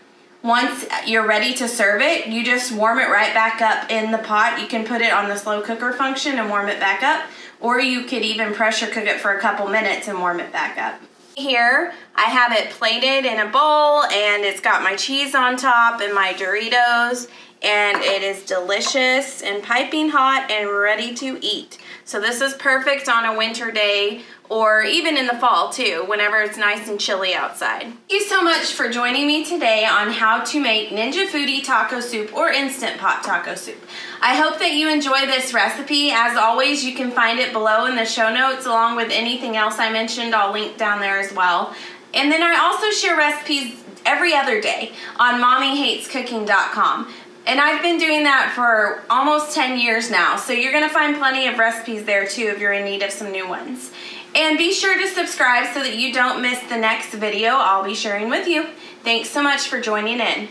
Once you're ready to serve it, you just warm it right back up in the pot. You can put it on the slow cooker function and warm it back up or you could even pressure cook it for a couple minutes and warm it back up. Here, I have it plated in a bowl and it's got my cheese on top and my Doritos and it is delicious and piping hot and ready to eat. So this is perfect on a winter day or even in the fall too, whenever it's nice and chilly outside. Thank you so much for joining me today on how to make Ninja Foodi taco soup or Instant Pot taco soup. I hope that you enjoy this recipe. As always, you can find it below in the show notes along with anything else I mentioned. I'll link down there as well. And then I also share recipes every other day on mommyhatescooking.com. And I've been doing that for almost 10 years now, so you're gonna find plenty of recipes there too if you're in need of some new ones. And be sure to subscribe so that you don't miss the next video I'll be sharing with you. Thanks so much for joining in.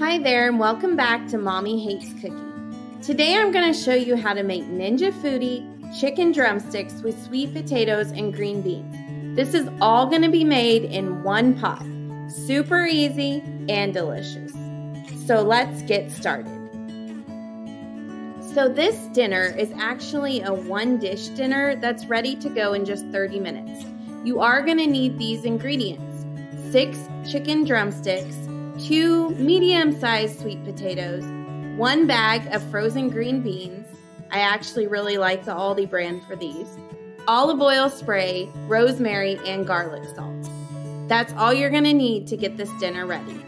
Hi there and welcome back to Mommy Hates Cooking. Today I'm going to show you how to make Ninja Foodi chicken drumsticks with sweet potatoes and green beans. This is all going to be made in one pot. Super easy and delicious. So let's get started. So this dinner is actually a one dish dinner that's ready to go in just 30 minutes. You are going to need these ingredients. Six chicken drumsticks, two medium-sized sweet potatoes, one bag of frozen green beans. I actually really like the Aldi brand for these. Olive oil spray, rosemary, and garlic salt. That's all you're gonna need to get this dinner ready.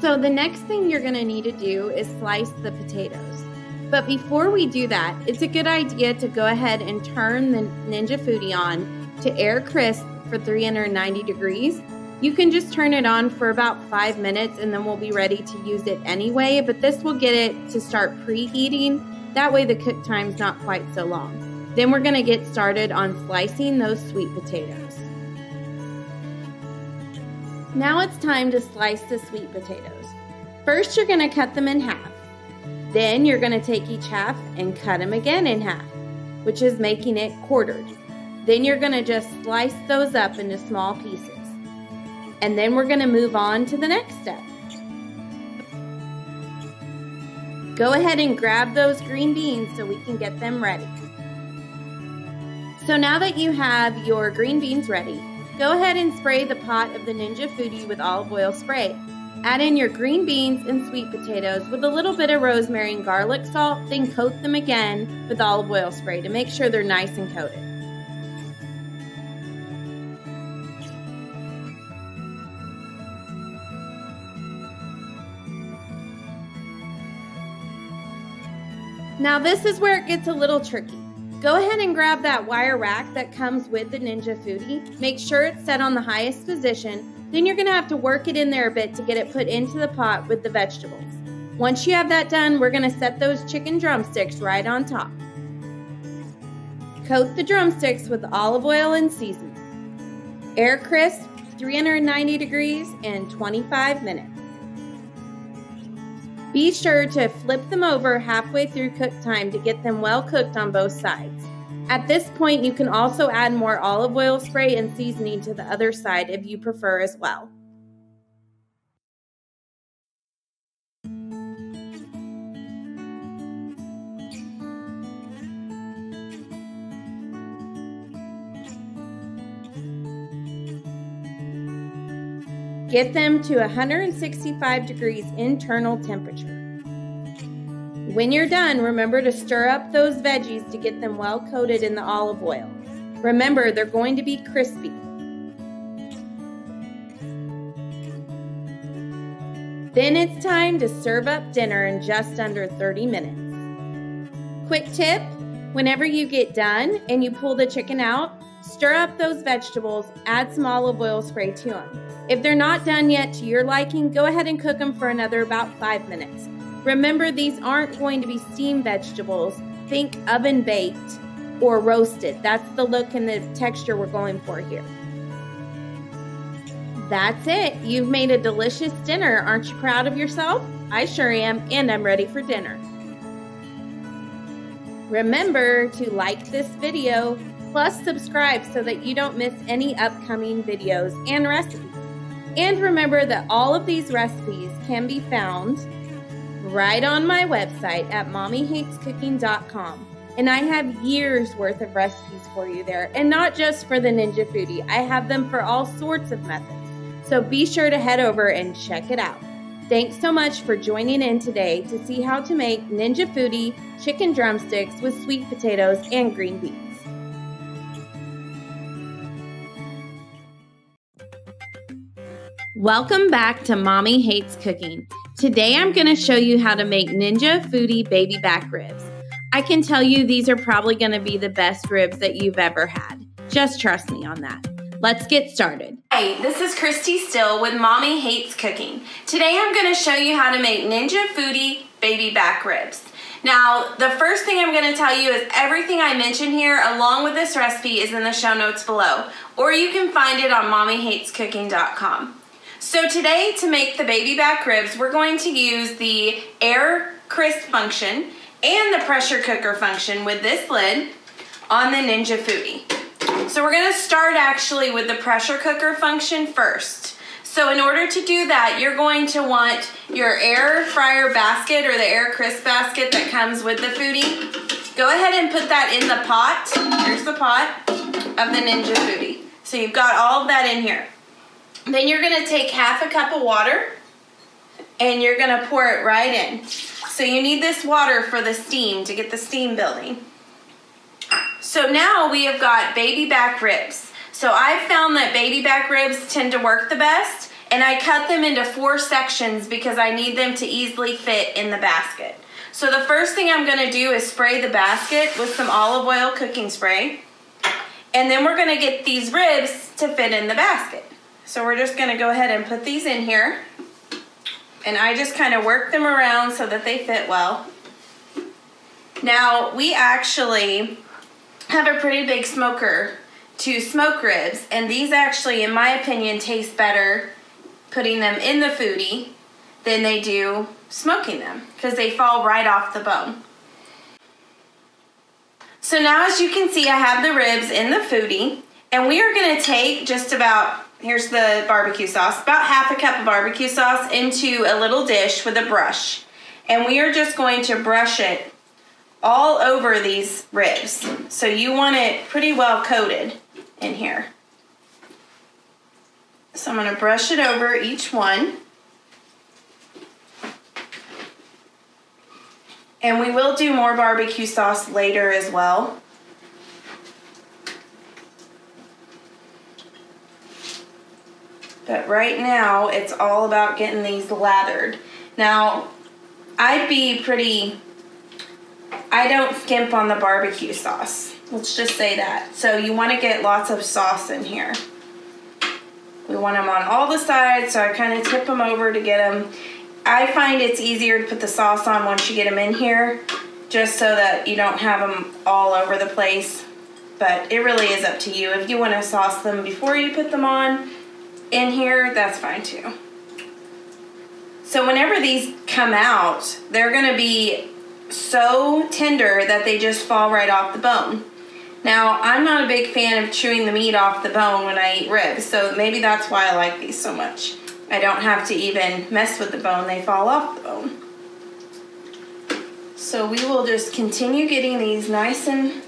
So the next thing you're gonna need to do is slice the potatoes. But before we do that, it's a good idea to go ahead and turn the Ninja Foodi on to air crisp for 390 degrees. You can just turn it on for about five minutes and then we'll be ready to use it anyway, but this will get it to start preheating. That way the cook time's not quite so long. Then we're gonna get started on slicing those sweet potatoes. Now it's time to slice the sweet potatoes. First, you're gonna cut them in half. Then you're gonna take each half and cut them again in half, which is making it quartered. Then you're going to just slice those up into small pieces. And then we're going to move on to the next step. Go ahead and grab those green beans so we can get them ready. So now that you have your green beans ready, go ahead and spray the pot of the Ninja Foodi with olive oil spray. Add in your green beans and sweet potatoes with a little bit of rosemary and garlic salt, then coat them again with olive oil spray to make sure they're nice and coated. Now this is where it gets a little tricky. Go ahead and grab that wire rack that comes with the Ninja Foodi. Make sure it's set on the highest position. Then you're gonna have to work it in there a bit to get it put into the pot with the vegetables. Once you have that done, we're gonna set those chicken drumsticks right on top. Coat the drumsticks with olive oil and seasoning. Air crisp 390 degrees in 25 minutes. Be sure to flip them over halfway through cook time to get them well cooked on both sides. At this point, you can also add more olive oil spray and seasoning to the other side if you prefer as well. Get them to 165 degrees internal temperature. When you're done, remember to stir up those veggies to get them well coated in the olive oil. Remember, they're going to be crispy. Then it's time to serve up dinner in just under 30 minutes. Quick tip whenever you get done and you pull the chicken out, stir up those vegetables, add some olive oil spray to them. If they're not done yet to your liking, go ahead and cook them for another about five minutes. Remember, these aren't going to be steamed vegetables. Think oven baked or roasted. That's the look and the texture we're going for here. That's it. You've made a delicious dinner. Aren't you proud of yourself? I sure am, and I'm ready for dinner. Remember to like this video, plus subscribe so that you don't miss any upcoming videos and recipes. And remember that all of these recipes can be found right on my website at mommyhatescooking.com. And I have years worth of recipes for you there, and not just for the Ninja Foodi, I have them for all sorts of methods. So be sure to head over and check it out. Thanks so much for joining in today to see how to make Ninja Foodi chicken drumsticks with sweet potatoes and green beans. Welcome back to Mommy Hates Cooking. Today I'm going to show you how to make Ninja Foodi baby back ribs. I can tell you these are probably going to be the best ribs that you've ever had. Just trust me on that. Let's get started. Hey, this is Kristy Still with Mommy Hates Cooking. Today I'm going to show you how to make Ninja Foodi baby back ribs. Now, the first thing I'm going to tell you is everything I mention here along with this recipe is in the show notes below, or you can find it on mommyhatescooking.com. So today to make the baby back ribs, we're going to use the air crisp function and the pressure cooker function with this lid on the Ninja Foodi. So we're gonna start actually with the pressure cooker function first. So in order to do that, you're going to want your air fryer basket or the air crisp basket that comes with the Foodi. Go ahead and put that in the pot. Here's the pot of the Ninja Foodi. So you've got all of that in here. Then you're gonna take half a cup of water and you're gonna pour it right in. So you need this water for the steam, to get the steam building. So now we have got baby back ribs. So I've found that baby back ribs tend to work the best and I cut them into four sections because I need them to easily fit in the basket. So the first thing I'm gonna do is spray the basket with some olive oil cooking spray. And then we're gonna get these ribs to fit in the basket. So we're just gonna go ahead and put these in here. And I just kind of work them around so that they fit well. Now, we actually have a pretty big smoker to smoke ribs, and these actually, in my opinion, taste better putting them in the Foodi than they do smoking them because they fall right off the bone. So now as you can see, I have the ribs in the Foodi and we are gonna take just about here's the barbecue sauce, about half a cup of barbecue sauce into a little dish with a brush. And we are just going to brush it all over these ribs. So you want it pretty well coated in here. So I'm gonna brush it over each one. And we will do more barbecue sauce later as well. But right now, it's all about getting these lathered. Now, I'd be pretty, I don't skimp on the barbecue sauce. Let's just say that. So you want to get lots of sauce in here. We want them on all the sides, so I kind of tip them over to get them. I find it's easier to put the sauce on once you get them in here, just so that you don't have them all over the place. But it really is up to you. If you want to sauce them before you put them on, in here, that's fine too. So whenever these come out, they're gonna be so tender that they just fall right off the bone. Now, I'm not a big fan of chewing the meat off the bone when I eat ribs, so maybe that's why I like these so much. I don't have to even mess with the bone, they fall off the bone. So we will just continue getting these nice and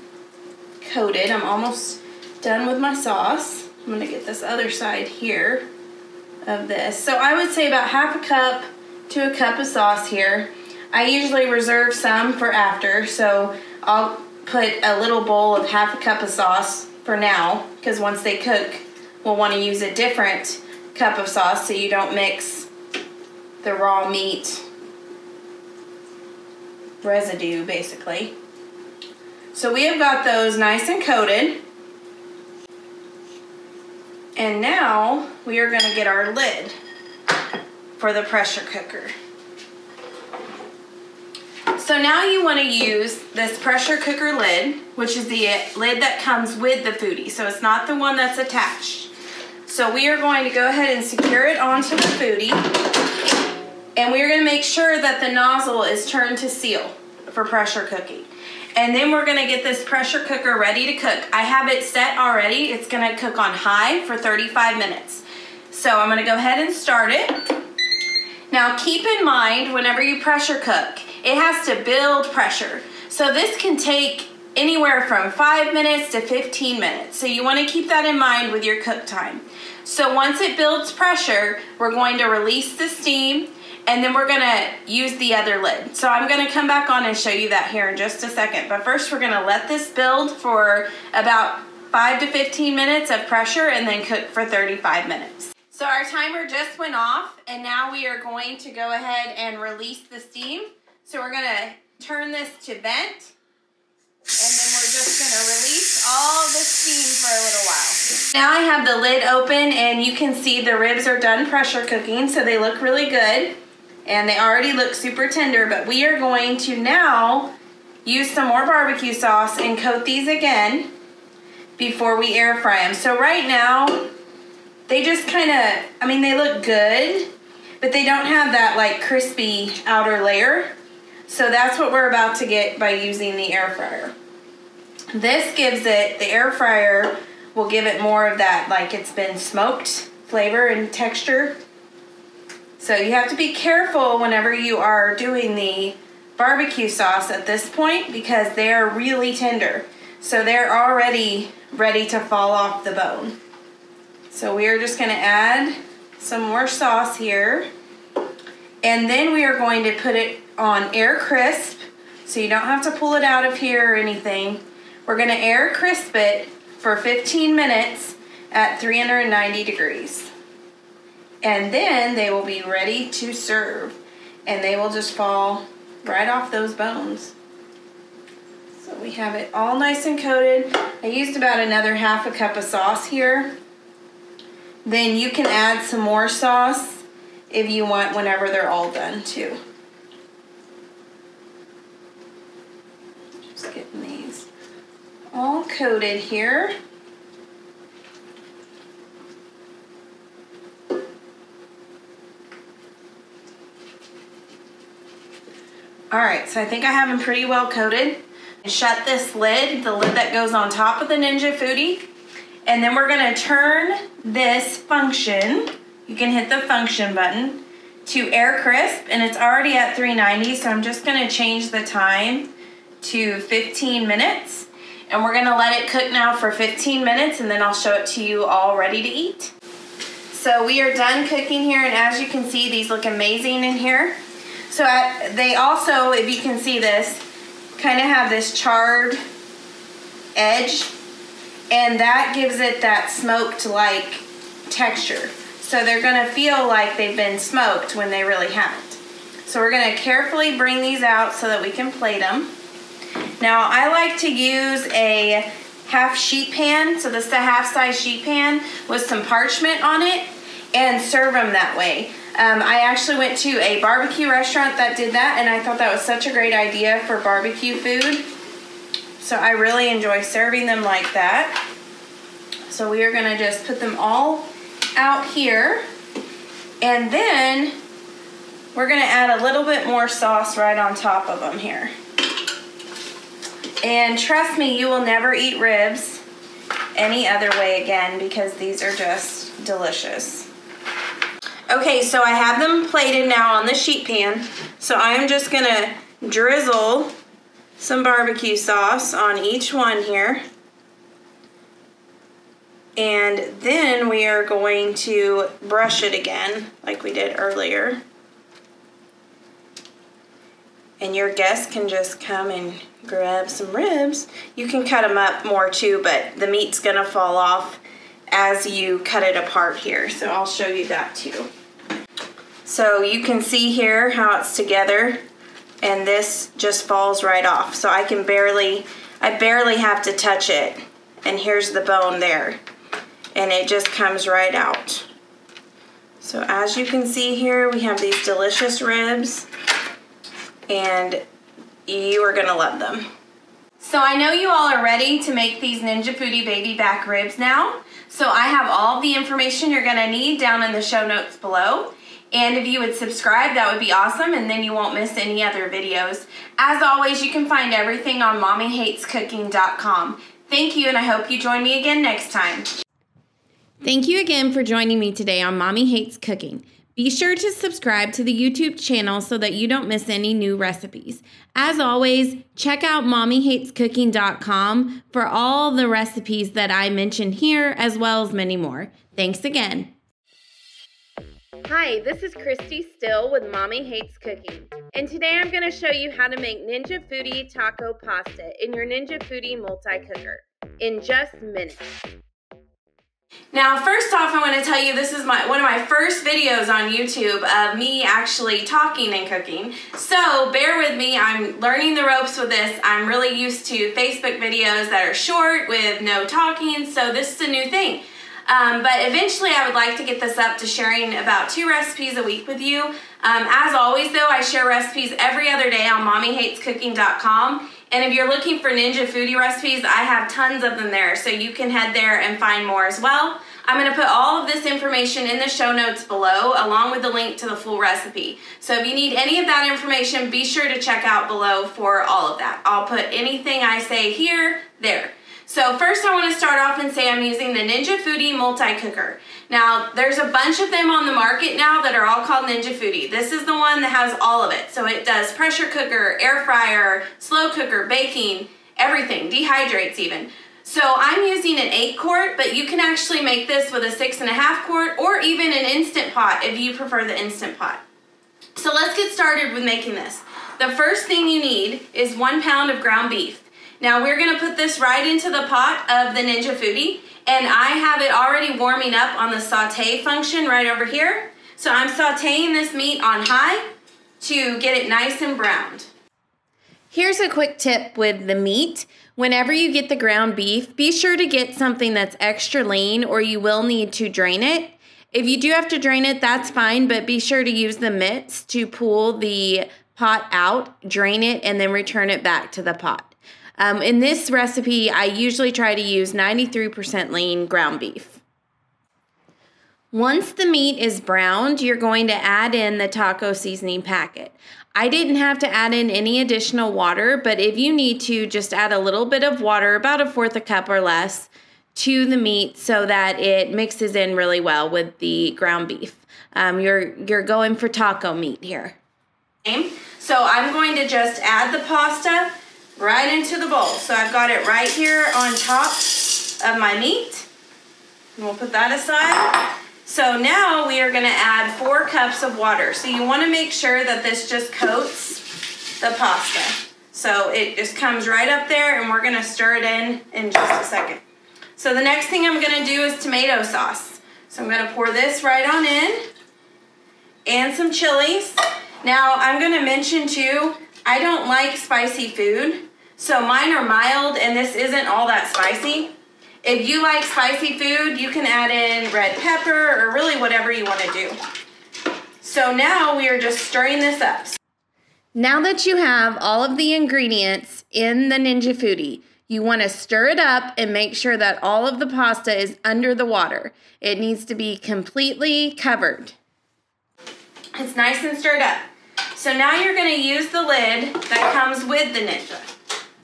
coated. I'm almost done with my sauce. I'm gonna get this other side here of this. So I would say about half a cup to a cup of sauce here. I usually reserve some for after, so I'll put a little bowl of half a cup of sauce for now, because once they cook, we'll want to use a different cup of sauce so you don't mix the raw meat residue, basically. So we have got those nice and coated. And now we are going to get our lid for the pressure cooker. So now you want to use this pressure cooker lid, which is the lid that comes with the Foodi. So it's not the one that's attached. So we are going to go ahead and secure it onto the Foodi. And we are going to make sure that the nozzle is turned to seal for pressure cooking. And then we're gonna get this pressure cooker ready to cook. I have it set already. It's gonna cook on high for 35 minutes. So I'm gonna go ahead and start it. Now keep in mind, whenever you pressure cook, it has to build pressure. So this can take anywhere from five minutes to 15 minutes. So you wanna keep that in mind with your cook time. So once it builds pressure, we're going to release the steam and then we're gonna use the other lid. So I'm gonna come back on and show you that here in just a second. But first we're gonna let this build for about five to 15 minutes of pressure and then cook for 35 minutes. So our timer just went off and now we are going to go ahead and release the steam. So we're gonna turn this to vent and then we're just gonna release all the steam for a little while. Now I have the lid open and you can see the ribs are done pressure cooking so they look really good and they already look super tender, but we are going to now use some more barbecue sauce and coat these again before we air fry them. So right now, they just kind of, I mean, they look good, but they don't have that like crispy outer layer. So that's what we're about to get by using the air fryer. This gives it, the air fryer will give it more of that like it's been smoked flavor and texture. So you have to be careful whenever you are doing the barbecue sauce at this point because they are really tender. So they're already ready to fall off the bone. So we are just gonna add some more sauce here. And then we are going to put it on air crisp. So you don't have to pull it out of here or anything. We're gonna air crisp it for 15 minutes at 390 degrees and then they will be ready to serve and they will just fall right off those bones. So we have it all nice and coated. I used about another half a cup of sauce here. Then you can add some more sauce if you want whenever they're all done too. Just getting these all coated here. All right, so I think I have them pretty well coated. Shut this lid, the lid that goes on top of the Ninja Foodi. And then we're gonna turn this function, you can hit the function button, to air crisp, and it's already at 390, so I'm just gonna change the time to 15 minutes. And we're gonna let it cook now for 15 minutes, and then I'll show it to you all ready to eat. So we are done cooking here, and as you can see, these look amazing in here. So they also, if you can see this, kind of have this charred edge and that gives it that smoked like texture. So they're gonna feel like they've been smoked when they really haven't. So we're gonna carefully bring these out so that we can plate them. Now I like to use a half sheet pan, so this is a half size sheet pan with some parchment on it and serve them that way. Um, I actually went to a barbecue restaurant that did that, and I thought that was such a great idea for barbecue food. So I really enjoy serving them like that. So we are gonna just put them all out here. And then we're gonna add a little bit more sauce right on top of them here. And trust me, you will never eat ribs any other way again because these are just delicious. Okay, so I have them plated now on the sheet pan. So I'm just gonna drizzle some barbecue sauce on each one here. And then we are going to brush it again like we did earlier. And your guests can just come and grab some ribs. You can cut them up more too, but the meat's gonna fall off as you cut it apart here. So I'll show you that too. So you can see here how it's together and this just falls right off. So I can barely, I barely have to touch it. And here's the bone there. And it just comes right out. So as you can see here, we have these delicious ribs and you are gonna love them. So I know you all are ready to make these Ninja Foodi baby back ribs now. So I have all the information you're gonna need down in the show notes below. And if you would subscribe, that would be awesome, and then you won't miss any other videos. As always, you can find everything on mommyhatescooking.com. Thank you, and I hope you join me again next time. Thank you again for joining me today on Mommy Hates Cooking. Be sure to subscribe to the YouTube channel so that you don't miss any new recipes. As always, check out mommyhatescooking.com for all the recipes that I mentioned here, as well as many more. Thanks again. Hi, this is Kristy Still with Mommy Hates Cooking, and today I'm going to show you how to make Ninja Foodi taco pasta in your Ninja Foodi multi-cooker in just minutes. Now, first off, I want to tell you this is my one of my first videos on YouTube of me actually talking and cooking. So bear with me, I'm learning the ropes with this. I'm really used to Facebook videos that are short with no talking, so this is a new thing. Um, but eventually I would like to get this up to sharing about two recipes a week with you. Um, as always though, I share recipes every other day on mommyhatescooking.com. And if you're looking for Ninja Foodi recipes, I have tons of them there, so you can head there and find more as well. I'm going to put all of this information in the show notes below, along with the link to the full recipe. So if you need any of that information, be sure to check out below for all of that. I'll put anything I say here, there. So first I want to start off and say I'm using the Ninja Foodi Multi-Cooker. Now there's a bunch of them on the market now that are all called Ninja Foodi. This is the one that has all of it. So it does pressure cooker, air fryer, slow cooker, baking, everything, dehydrates even. So I'm using an 8 quart, but you can actually make this with a six and a half quart or even an Instant Pot if you prefer the Instant Pot. So let's get started with making this. The first thing you need is one pound of ground beef. Now we're gonna put this right into the pot of the Ninja Foodi and I have it already warming up on the saute function right over here. So I'm sauteing this meat on high to get it nice and browned. Here's a quick tip with the meat. Whenever you get the ground beef, be sure to get something that's extra lean or you will need to drain it. If you do have to drain it, that's fine, but be sure to use the mitts to pull the pot out, drain it, and then return it back to the pot. Um, in this recipe, I usually try to use 93% lean ground beef. Once the meat is browned, you're going to add in the taco seasoning packet. I didn't have to add in any additional water, but if you need to, just add a little bit of water, about a fourth a cup or less, to the meat so that it mixes in really well with the ground beef. Um, you're, you're going for taco meat here. So I'm going to just add the pasta right into the bowl. So I've got it right here on top of my meat. And we'll put that aside. So now we are gonna add four cups of water. So you wanna make sure that this just coats the pasta. So it just comes right up there and we're gonna stir it in in just a second. So the next thing I'm gonna do is tomato sauce. So I'm gonna pour this right on in and some chilies. Now I'm gonna mention too, I don't like spicy food, so mine are mild and this isn't all that spicy. If you like spicy food, you can add in red pepper or really whatever you want to do. So now we are just stirring this up. Now that you have all of the ingredients in the Ninja Foodi, You want to stir it up and make sure that all of the pasta is under the water. It needs to be completely covered. It's nice and stirred up. So now you're going to use the lid that comes with the Ninja.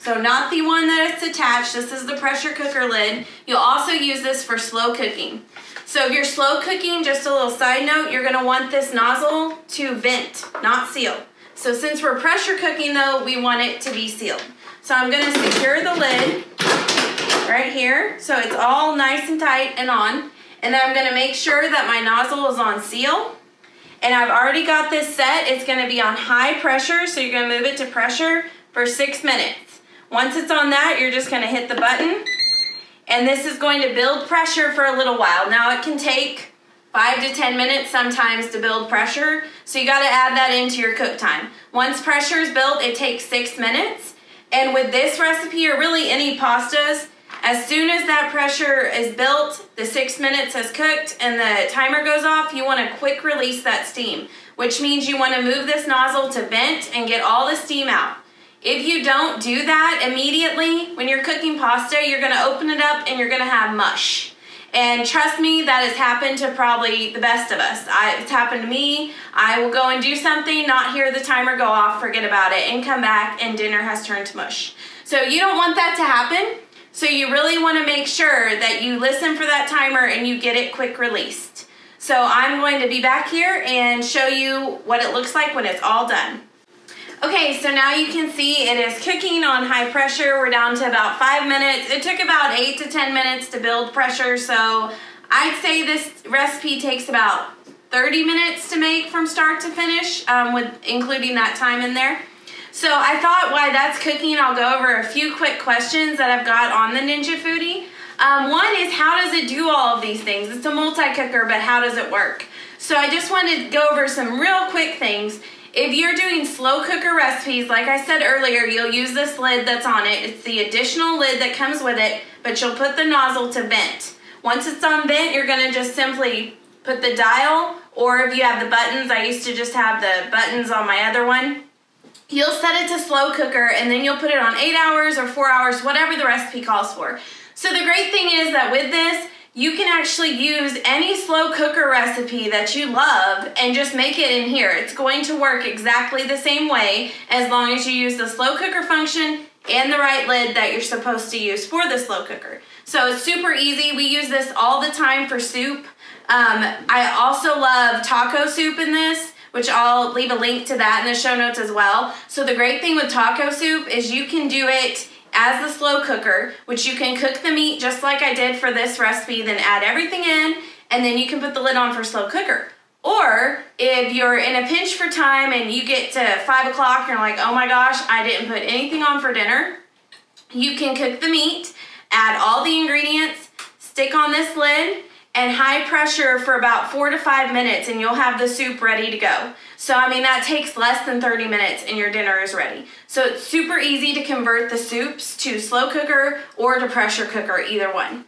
So not the one that it's attached, this is the pressure cooker lid. You'll also use this for slow cooking. So if you're slow cooking, just a little side note, you're gonna want this nozzle to vent, not seal. So since we're pressure cooking though, we want it to be sealed. So I'm gonna secure the lid right here. So it's all nice and tight and on. And then I'm gonna make sure that my nozzle is on seal. And I've already got this set. It's gonna be on high pressure, so you're gonna move it to pressure for six minutes. Once it's on that, you're just gonna hit the button and this is going to build pressure for a little while. Now it can take five to 10 minutes sometimes to build pressure, so you gotta add that into your cook time. Once pressure is built, it takes six minutes. And with this recipe, or really any pastas, as soon as that pressure is built, the six minutes has cooked, and the timer goes off, you wanna quick release that steam, which means you wanna move this nozzle to vent and get all the steam out. If you don't do that immediately, when you're cooking pasta, you're gonna open it up and you're gonna have mush. And trust me, that has happened to probably the best of us. I, it's happened to me. I will go and do something, not hear the timer go off, forget about it, and come back and dinner has turned to mush. So you don't want that to happen. So you really wanna make sure that you listen for that timer and you get it quick released. So I'm going to be back here and show you what it looks like when it's all done. Okay, so now you can see it is cooking on high pressure. We're down to about five minutes. It took about eight to 10 minutes to build pressure, so I'd say this recipe takes about 30 minutes to make from start to finish, um, with including that time in there. So I thought while that's cooking, I'll go over a few quick questions that I've got on the Ninja Foodi. Um, one is how does it do all of these things? It's a multi-cooker, but how does it work? So I just wanted to go over some real quick things. If you're doing slow cooker recipes, like I said earlier, you'll use this lid that's on it. It's the additional lid that comes with it, but you'll put the nozzle to vent. Once it's on vent, you're gonna just simply put the dial, or if you have the buttons, I used to just have the buttons on my other one. You'll set it to slow cooker and then you'll put it on eight hours or four hours, whatever the recipe calls for. So the great thing is that with this, you can actually use any slow cooker recipe that you love and just make it in here. It's going to work exactly the same way as long as you use the slow cooker function and the right lid that you're supposed to use for the slow cooker. So it's super easy. We use this all the time for soup. Um, I also love taco soup in this which I'll leave a link to that in the show notes as well. So the great thing with taco soup is you can do it as the slow cooker, which you can cook the meat just like I did for this recipe, then add everything in, and then you can put the lid on for slow cooker. Or if you're in a pinch for time and you get to five o'clock and you're like, oh my gosh, I didn't put anything on for dinner, you can cook the meat, add all the ingredients, stick on this lid, and high pressure for about four to five minutes and you'll have the soup ready to go. So I mean that takes less than 30 minutes and your dinner is ready. So it's super easy to convert the soups to slow cooker or to pressure cooker, either one.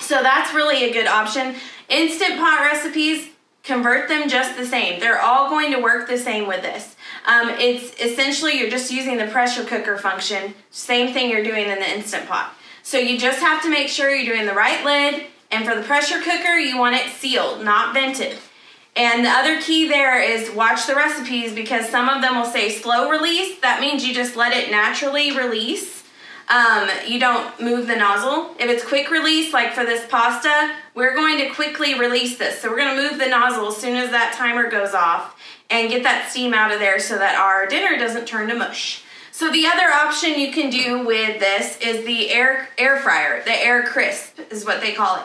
So that's really a good option. Instant Pot recipes, convert them just the same. They're all going to work the same with this. Um, it's essentially you're just using the pressure cooker function, same thing you're doing in the Instant Pot. So you just have to make sure you're doing the right lid, and for the pressure cooker, you want it sealed, not vented. And the other key there is watch the recipes because some of them will say slow release. That means you just let it naturally release. Um, you don't move the nozzle. If it's quick release, like for this pasta, we're going to quickly release this. So we're gonna move the nozzle as soon as that timer goes off and get that steam out of there so that our dinner doesn't turn to mush. So the other option you can do with this is the air, air fryer, the air crisp is what they call it.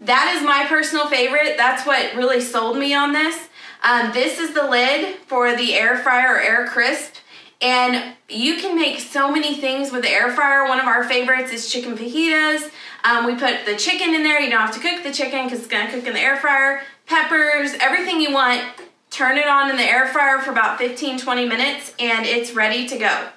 That is my personal favorite. That's what really sold me on this. Um, this is the lid for the air fryer or air crisp. And you can make so many things with the air fryer. One of our favorites is chicken fajitas. Um, we put the chicken in there. You don't have to cook the chicken because it's going to cook in the air fryer. Peppers, everything you want. Turn it on in the air fryer for about 15-20 minutes and it's ready to go.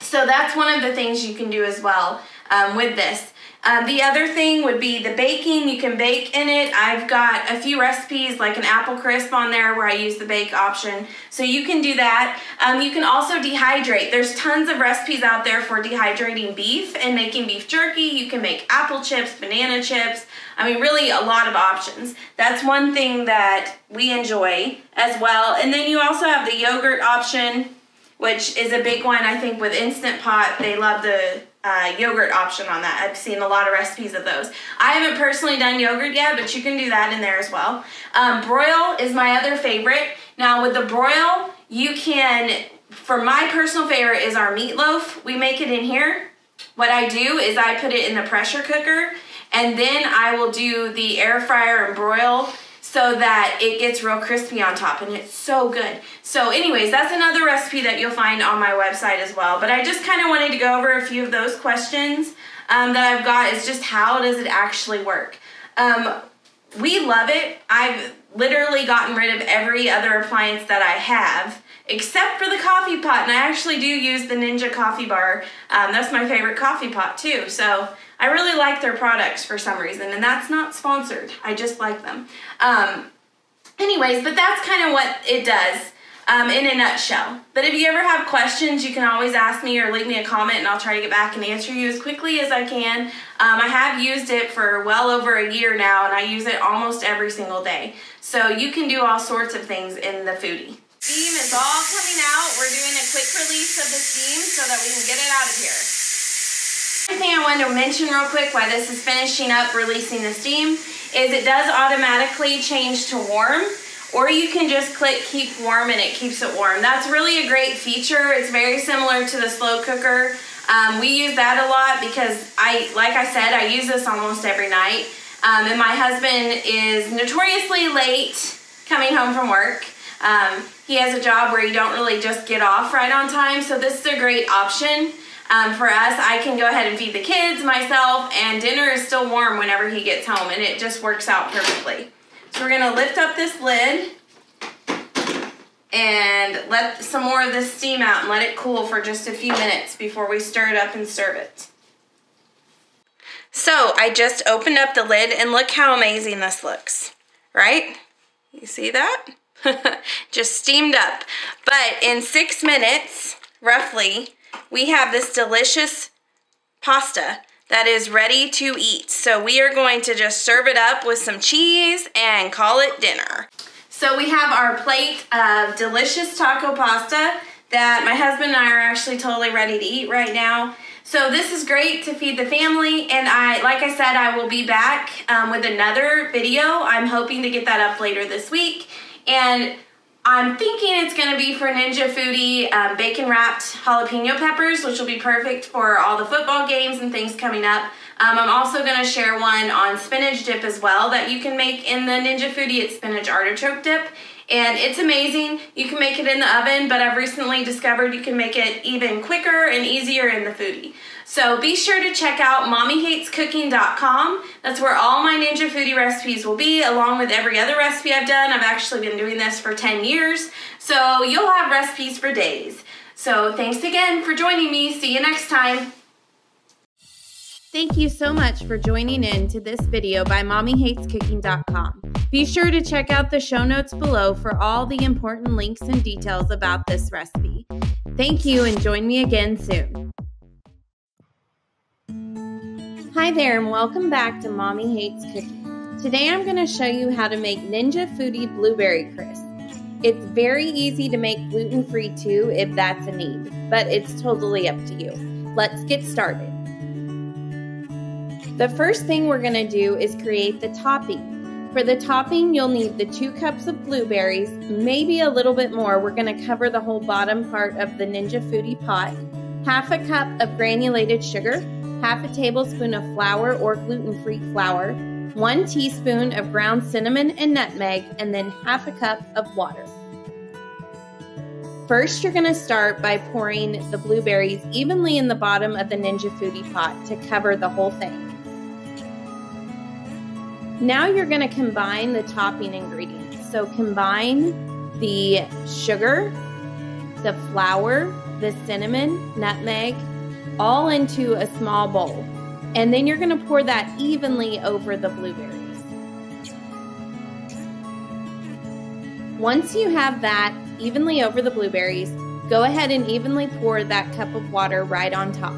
So that's one of the things you can do as well um, with this. Um, the other thing would be the baking. You can bake in it. I've got a few recipes like an apple crisp on there where I use the bake option. So you can do that. Um, you can also dehydrate. There's tons of recipes out there for dehydrating beef and making beef jerky. You can make apple chips, banana chips. I mean, really a lot of options. That's one thing that we enjoy as well. And then you also have the yogurt option, which is a big one, I think, with Instant Pot. They love the uh, yogurt option on that. I've seen a lot of recipes of those. I haven't personally done yogurt yet, but you can do that in there as well. Um, broil is my other favorite. Now with the broil, you can, for my personal favorite is our meatloaf. We make it in here. What I do is I put it in the pressure cooker and then I will do the air fryer and broil so that it gets real crispy on top and it's so good. So anyways, that's another recipe that you'll find on my website as well. But I just kind of wanted to go over a few of those questions um, that I've got is just how does it actually work? Um, we love it. I've literally gotten rid of every other appliance that I have except for the coffee pot. And I actually do use the Ninja coffee bar. Um, that's my favorite coffee pot too. So I really like their products for some reason, and that's not sponsored. I just like them. Um, anyways, but that's kind of what it does um, in a nutshell. But if you ever have questions, you can always ask me or leave me a comment, and I'll try to get back and answer you as quickly as I can. Um, I have used it for well over a year now, and I use it almost every single day. So you can do all sorts of things in the Foodi. Steam is all coming out. We're doing a quick release of the steam so that we can get it out of here. Another thing I wanted to mention real quick while this is finishing up releasing the steam is it does automatically change to warm or you can just click keep warm and it keeps it warm. That's really a great feature. It's very similar to the slow cooker. Um, we use that a lot because I, like I said, I use this almost every night. Um, and my husband is notoriously late coming home from work. Um, he has a job where you don't really just get off right on time, so this is a great option. Um, for us, I can go ahead and feed the kids, myself, and dinner is still warm whenever he gets home, and it just works out perfectly. So we're gonna lift up this lid and let some more of this steam out and let it cool for just a few minutes before we stir it up and serve it. So I just opened up the lid and look how amazing this looks, right? You see that? *laughs* just steamed up. But in six minutes, roughly, we have this delicious pasta that is ready to eat. So we are going to just serve it up with some cheese and call it dinner. So we have our plate of delicious taco pasta that my husband and I are actually totally ready to eat right now. So this is great to feed the family and I, like I said, I will be back um, with another video. I'm hoping to get that up later this week. And I'm thinking it's to be for Ninja Foodi um, bacon wrapped jalapeno peppers, which will be perfect for all the football games and things coming up. Um, I'm also to share one on spinach dip as well that you can make in the Ninja Foodi. It's spinach artichoke dip. And it's amazing. You can make it in the oven, but I've recently discovered you can make it even quicker and easier in the Foodi. So be sure to check out mommyhatescooking.com. That's where all my Ninja Foodi recipes will be, along with every other recipe I've done. I've actually been doing this for 10 years, so you'll have recipes for days. So thanks again for joining me. See you next time. Thank you so much for joining in to this video by mommyhatescooking.com. Be sure to check out the show notes below for all the important links and details about this recipe. Thank you and join me again soon. Hi there and welcome back to Mommy Hates Cooking. Today I'm going to show you how to make Ninja Foodi Blueberry Crisp. It's very easy to make gluten-free too if that's a need, but it's totally up to you. Let's get started. The first thing we're going to do is create the topping. For the topping, you'll need the two cups of blueberries, maybe a little bit more. We're going to cover the whole bottom part of the Ninja Foodi pot. Half a cup of granulated sugar, half a tablespoon of flour or gluten-free flour, one teaspoon of ground cinnamon and nutmeg, and then half a cup of water. First, you're going to start by pouring the blueberries evenly in the bottom of the Ninja Foodi pot to cover the whole thing. Now you're going to combine the topping ingredients. So combine the sugar, the flour, the cinnamon, nutmeg, all into a small bowl. And then you're going to pour that evenly over the blueberries. Once you have that evenly over the blueberries, go ahead and evenly pour that cup of water right on top.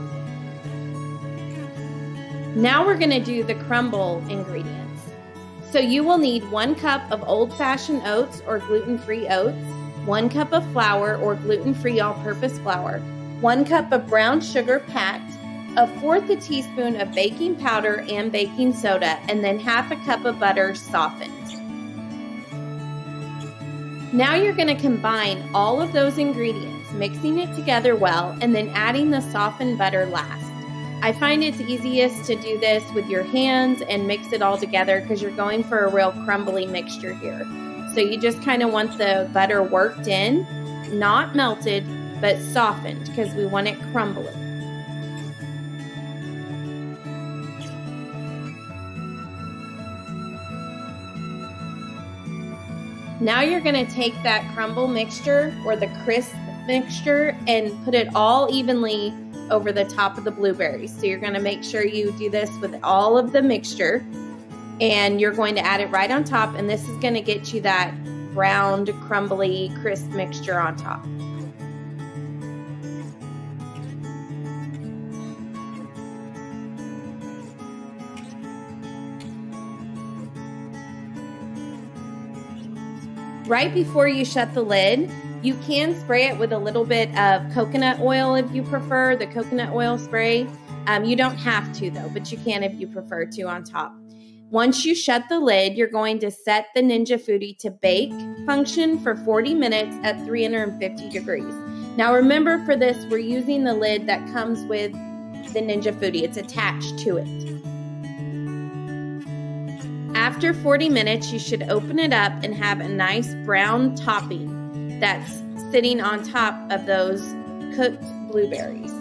Now we're going to do the crumble ingredients. So you will need one cup of old-fashioned oats or gluten-free oats, one cup of flour or gluten-free all-purpose flour, one cup of brown sugar packed, a fourth a teaspoon of baking powder and baking soda, and then half a cup of butter softened. Now you're going to combine all of those ingredients, mixing it together well, and then adding the softened butter last. I find it's easiest to do this with your hands and mix it all together because you're going for a real crumbly mixture here. So you just kind of want the butter worked in, not melted, but softened because we want it crumbly. Now you're going to take that crumble mixture or the crisp mixture and put it all evenly over the top of the blueberries. So you're going to make sure you do this with all of the mixture and you're going to add it right on top and this is going to get you that browned, crumbly, crisp mixture on top. Right before you shut the lid, you can spray it with a little bit of coconut oil if you prefer, the coconut oil spray. Um, you don't have to though, but you can if you prefer to on top. Once you shut the lid, you're going to set the Ninja Foodi to bake function for 40 minutes at 350 degrees. Now remember for this, we're using the lid that comes with the Ninja Foodi. It's attached to it. After 40 minutes, you should open it up and have a nice brown topping that's sitting on top of those cooked blueberries.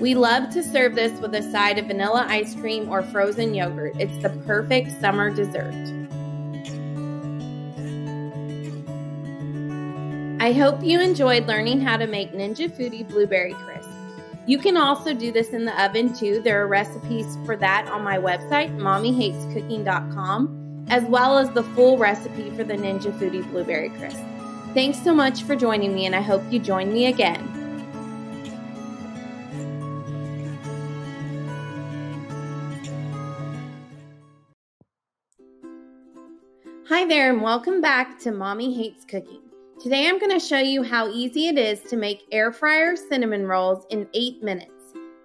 We love to serve this with a side of vanilla ice cream or frozen yogurt. It's the perfect summer dessert. I hope you enjoyed learning how to make Ninja Foodi Blueberry Crisp. You can also do this in the oven too. There are recipes for that on my website, mommyhatescooking.com, as well as the full recipe for the Ninja Foodi Blueberry Crisp. Thanks so much for joining me, and I hope you join me again. Hi there, and welcome back to Mommy Hates Cooking. Today I'm going to show you how easy it is to make air fryer cinnamon rolls in 8 minutes.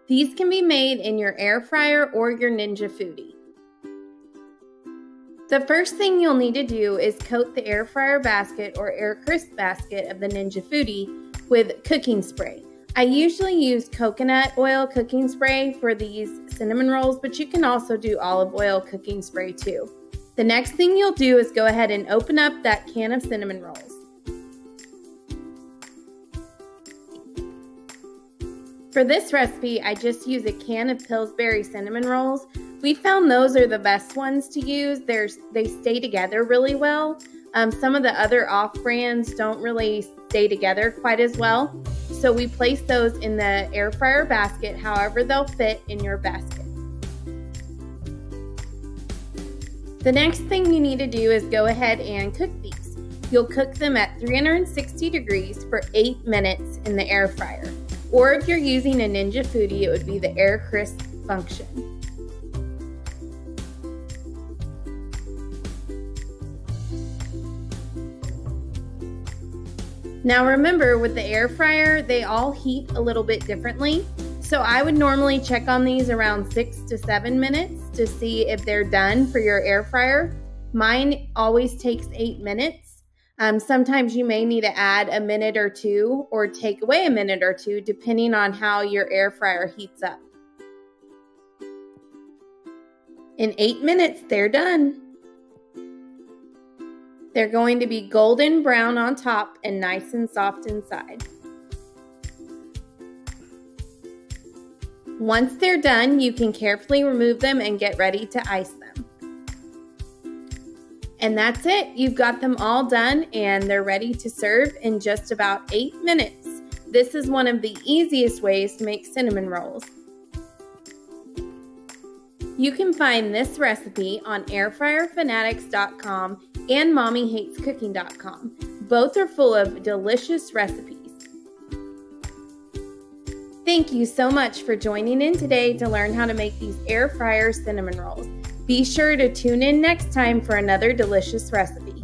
These can be made in your air fryer or your Ninja Foodi. The first thing you'll need to do is coat the air fryer basket or air crisp basket of the Ninja Foodi with cooking spray. I usually use coconut oil cooking spray for these cinnamon rolls, but you can also do olive oil cooking spray too. The next thing you'll do is go ahead and open up that can of cinnamon rolls. For this recipe, I just use a can of Pillsbury cinnamon rolls. We found those are the best ones to use. There's, they stay together really well. Um, some of the other off brands don't really stay together quite as well. So we place those in the air fryer basket, however they'll fit in your basket. The next thing you need to do is go ahead and cook these. You'll cook them at 360 degrees for 8 minutes in the air fryer. Or if you're using a Ninja Foodi, it would be the air crisp function. Now remember with the air fryer, they all heat a little bit differently. So I would normally check on these around six to seven minutes to see if they're done for your air fryer. Mine always takes eight minutes. Um, sometimes you may need to add a minute or two or take away a minute or two depending on how your air fryer heats up. In eight minutes, they're done. They're going to be golden brown on top and nice and soft inside. Once they're done, you can carefully remove them and get ready to ice them. And that's it. You've got them all done and they're ready to serve in just about eight minutes. This is one of the easiest ways to make cinnamon rolls. You can find this recipe on airfryerfanatics.com and mommyhatescooking.com. Both are full of delicious recipes. Thank you so much for joining in today to learn how to make these air fryer cinnamon rolls. Be sure to tune in next time for another delicious recipe.